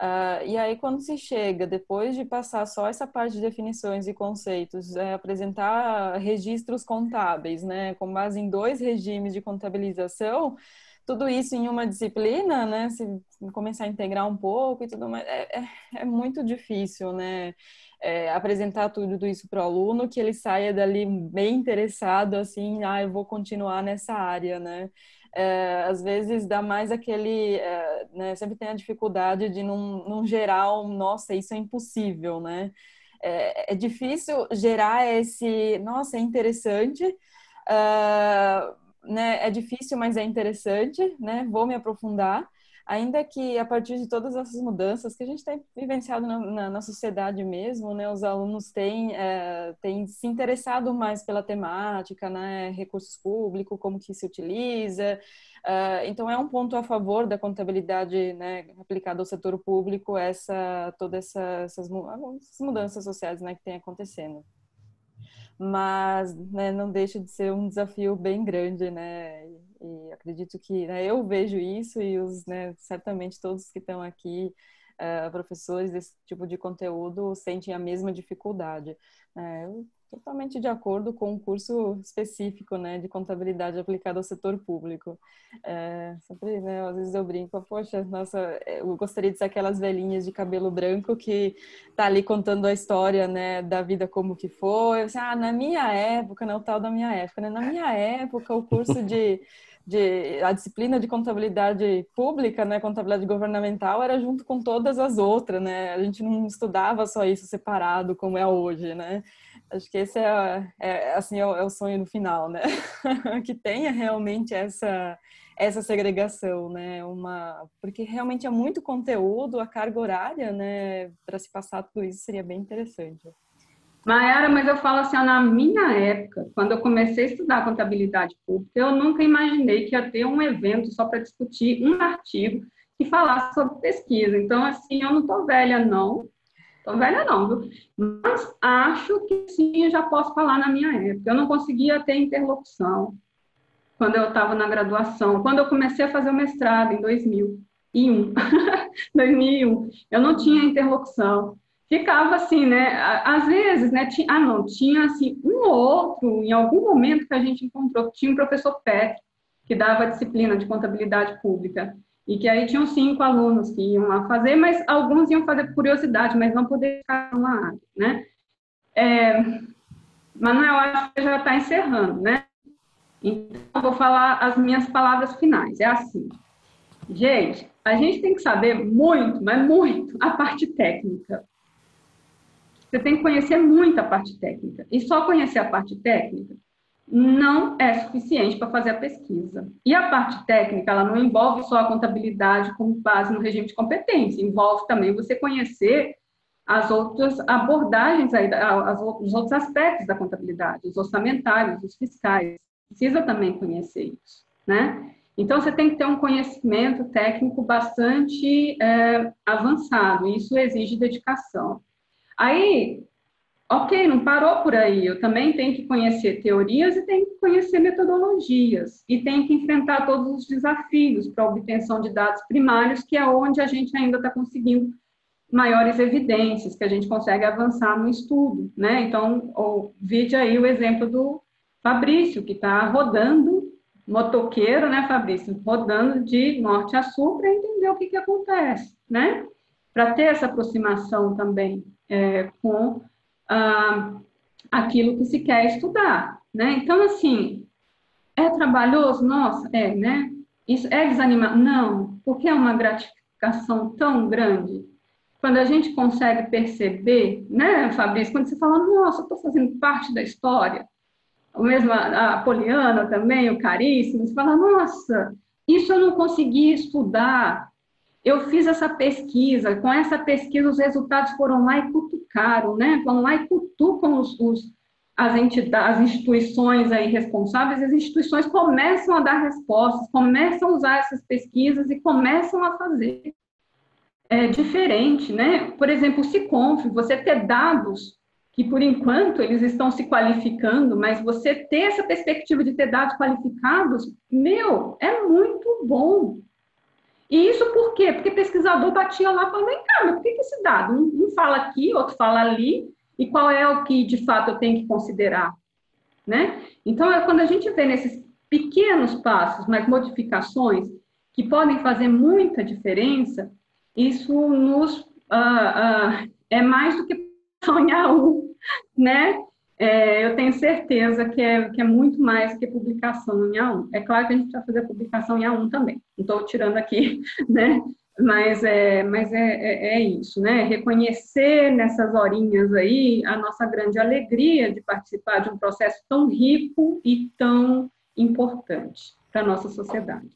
Uh, e aí, quando se chega, depois de passar só essa parte de definições e conceitos, é, apresentar registros contábeis, né, com base em dois regimes de contabilização, tudo isso em uma disciplina, né, se começar a integrar um pouco e tudo mais, é, é, é muito difícil, né, é, apresentar tudo isso para o aluno, que ele saia dali bem interessado, assim, ah, eu vou continuar nessa área, né? É, às vezes dá mais aquele, é, né, sempre tem a dificuldade de não, não gerar um, nossa, isso é impossível, né? É, é difícil gerar esse, nossa, é interessante, uh, né? É difícil, mas é interessante, né? Vou me aprofundar. Ainda que a partir de todas essas mudanças que a gente tem vivenciado na, na, na sociedade mesmo, né, os alunos têm, é, têm se interessado mais pela temática, né, recursos públicos, como que se utiliza, uh, então é um ponto a favor da contabilidade né, aplicada ao setor público, essa, todas essa, essas, mudanças sociais né, que tem acontecendo mas né, não deixa de ser um desafio bem grande, né? E acredito que né, eu vejo isso e os, né, certamente todos que estão aqui, uh, professores desse tipo de conteúdo, sentem a mesma dificuldade. Uh, eu totalmente de acordo com um curso específico, né, de contabilidade aplicada ao setor público. É, sempre, né, às vezes eu brinco, poxa, nossa, eu gostaria de ser aquelas velhinhas de cabelo branco que tá ali contando a história, né, da vida como que foi. Assim, ah, na minha época, não, né, tal da minha época, né, na minha época o curso de de, a disciplina de contabilidade pública, né, contabilidade governamental, era junto com todas as outras, né? A gente não estudava só isso separado como é hoje, né? Acho que esse é, é assim é o, é o, sonho no final, né? que tenha realmente essa essa segregação, né? Uma porque realmente é muito conteúdo, a carga horária, né? Para se passar tudo isso seria bem interessante. Mayara, mas eu falo assim, na minha época, quando eu comecei a estudar contabilidade pública, eu nunca imaginei que ia ter um evento só para discutir um artigo que falasse sobre pesquisa. Então, assim, eu não estou velha, não. Estou velha, não, viu? Mas acho que sim, eu já posso falar na minha época. Eu não conseguia ter interlocução quando eu estava na graduação. Quando eu comecei a fazer o mestrado, em 2001. 2001. Eu não tinha interlocução ficava assim, né? Às vezes, né? Tinha, ah, não, tinha assim um ou outro, em algum momento que a gente encontrou, tinha um professor Petri, que dava disciplina de contabilidade pública, e que aí tinham cinco alunos que iam lá fazer, mas alguns iam fazer por curiosidade, mas não poder ficar na área, né? É, Manuel, acho que já está encerrando, né? Então, vou falar as minhas palavras finais. É assim, gente, a gente tem que saber muito, mas muito, a parte técnica. Você tem que conhecer muito a parte técnica. E só conhecer a parte técnica não é suficiente para fazer a pesquisa. E a parte técnica, ela não envolve só a contabilidade como base no regime de competência, envolve também você conhecer as outras abordagens, aí, os outros aspectos da contabilidade, os orçamentários, os fiscais. Precisa também conhecer isso, né? Então, você tem que ter um conhecimento técnico bastante é, avançado, e isso exige dedicação. Aí, ok, não parou por aí. Eu também tenho que conhecer teorias e tenho que conhecer metodologias. E tenho que enfrentar todos os desafios para a obtenção de dados primários, que é onde a gente ainda está conseguindo maiores evidências, que a gente consegue avançar no estudo, né? Então, vide aí o exemplo do Fabrício, que está rodando, motoqueiro, né, Fabrício? Rodando de norte a sul para entender o que, que acontece, né? Para ter essa aproximação também é, com ah, aquilo que se quer estudar, né? Então, assim, é trabalhoso? Nossa, é, né? Isso é desanimado? Não, porque é uma gratificação tão grande. Quando a gente consegue perceber, né, Fabrício, quando você fala, nossa, estou fazendo parte da história, o mesmo a Poliana também, o Caríssimo, você fala, nossa, isso eu não consegui estudar, eu fiz essa pesquisa, com essa pesquisa os resultados foram lá e cutucaram, né? Foram lá e cutucam os, os, as entidades, as instituições aí responsáveis, as instituições começam a dar respostas, começam a usar essas pesquisas e começam a fazer é, diferente, né? Por exemplo, o Ciconf, você ter dados que por enquanto eles estão se qualificando, mas você ter essa perspectiva de ter dados qualificados, meu, é muito bom, e isso por quê? Porque pesquisador batia lá e falava, vem cá, mas por que, esse dado? Um, um fala aqui, outro fala ali, e qual é o que de fato eu tenho que considerar? Né? Então, é quando a gente vê nesses pequenos passos, mas modificações que podem fazer muita diferença, isso nos uh, uh, é mais do que sonhar um, né? É, eu tenho certeza que é, que é muito mais que publicação em A1. É claro que a gente precisa fazer publicação em A1 também, não estou tirando aqui, né? Mas, é, mas é, é, é, isso, né? Reconhecer nessas horinhas aí a nossa grande alegria de participar de um processo tão rico e tão importante para a nossa sociedade.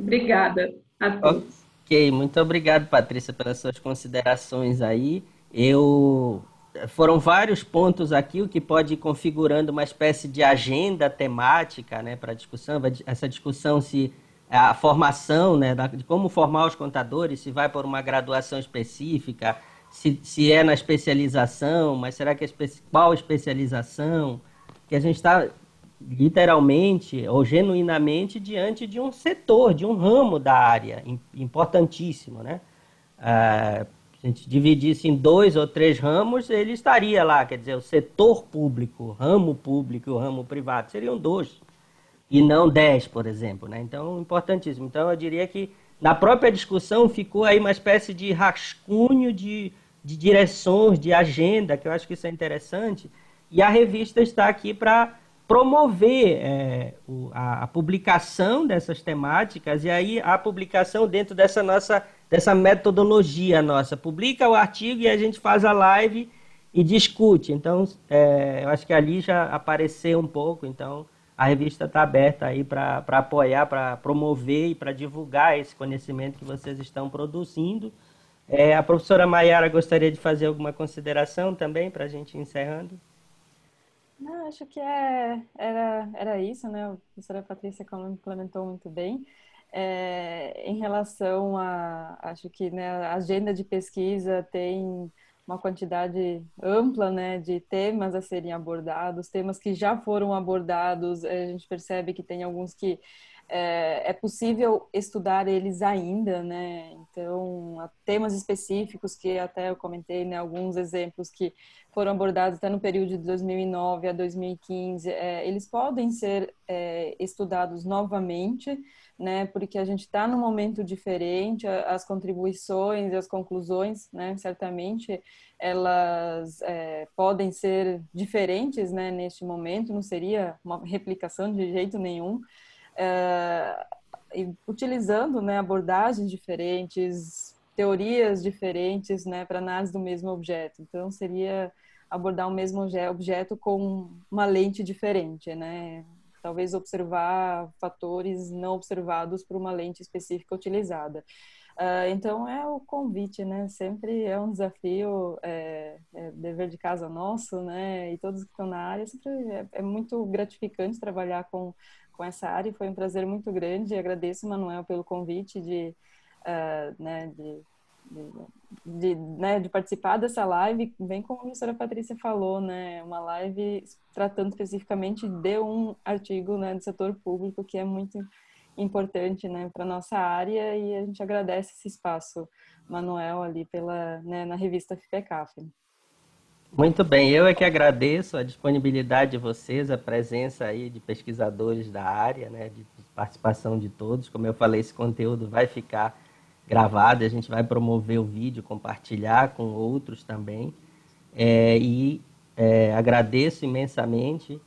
Obrigada a todos. Ok, muito obrigado, Patrícia, pelas suas considerações aí. Eu foram vários pontos aqui, o que pode ir configurando uma espécie de agenda temática né, para a discussão. Essa discussão se a formação, né, de como formar os contadores, se vai por uma graduação específica, se, se é na especialização, mas será que é qual especialização? Que a gente está literalmente ou genuinamente diante de um setor, de um ramo da área importantíssimo, né? Se a gente dividisse em dois ou três ramos, ele estaria lá, quer dizer, o setor público, ramo público e o ramo privado, seriam dois, e não dez, por exemplo. Né? Então, importantíssimo. Então, eu diria que na própria discussão ficou aí uma espécie de rascunho de, de direções, de agenda, que eu acho que isso é interessante, e a revista está aqui para promover é, o, a, a, publicação dessas temáticas e aí a publicação dentro dessa nossa dessa metodologia nossa. Publica o artigo e a gente faz a live e discute. Então é, eu acho que ali já apareceu um pouco então a revista está aberta aí para apoiar para promover e para divulgar esse conhecimento que vocês estão produzindo. É, a professora Maiara gostaria de fazer alguma consideração também para a gente encerrando não, acho que é, era, era isso, né? A professora Patrícia complementou muito bem. É, em relação a, acho que né, a agenda de pesquisa tem uma quantidade ampla né, de temas a serem abordados, temas que já foram abordados, a gente percebe que tem alguns que é, é, possível estudar eles ainda, né? Então, temas específicos que até eu comentei, né, alguns exemplos que foram abordados até no período de 2009 a 2015, é, eles podem ser é, estudados novamente, né? Porque a gente está num momento diferente, as contribuições e as conclusões, né? Certamente elas é, podem ser diferentes, né? Neste momento, não seria uma replicação de jeito nenhum é, utilizando né, abordagens diferentes, teorias diferentes né, para análise do mesmo objeto. Então, seria abordar o mesmo objeto com uma lente diferente, né? Talvez observar fatores não observados por uma lente específica utilizada. Uh, então é o convite, né? Sempre é um desafio, é, é dever de casa nosso, né? E todos que estão na área, sempre é, é muito gratificante trabalhar com com essa área. Foi um prazer muito grande. Agradeço, Manuel, pelo convite de, uh, né, de, de, de, né, de, participar dessa live. Bem como a professora Patrícia falou, né, uma live tratando especificamente de um artigo né, do setor público que é muito importante né, para nossa área e a gente agradece esse espaço, Manuel, ali pela, né, na revista FIPECAF. Muito bem, eu é que agradeço a disponibilidade de vocês, a presença aí de pesquisadores da área, né, de participação de todos. Como eu falei, esse conteúdo vai ficar gravado, a gente vai promover o vídeo, compartilhar com outros também. É, e é, agradeço imensamente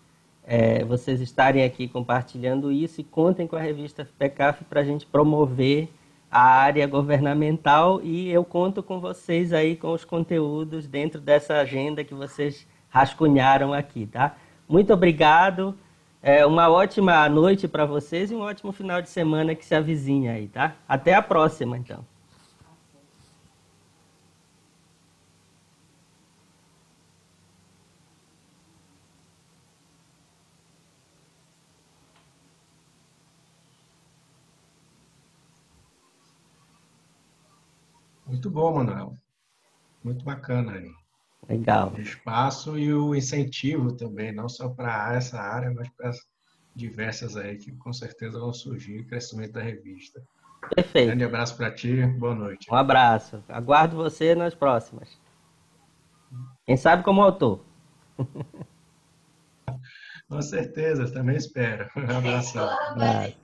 é, vocês estarem aqui compartilhando isso e contem com a revista PECAF para a gente promover a área governamental e eu conto com vocês aí com os conteúdos dentro dessa agenda que vocês rascunharam aqui, tá? Muito obrigado. É, uma ótima noite para vocês e um ótimo final de semana que se avizinha aí, tá? Até a próxima, então. Muito bom, Manuel. Muito bacana aí. Legal. O espaço e o incentivo também, não só para essa área, mas para as diversas aí que com certeza vão surgir, o crescimento da revista. Perfeito. Grande abraço para ti, boa noite. Um abraço. Aguardo você nas próximas. Quem sabe como autor. Com certeza, também espero. Um abração. Um abraço.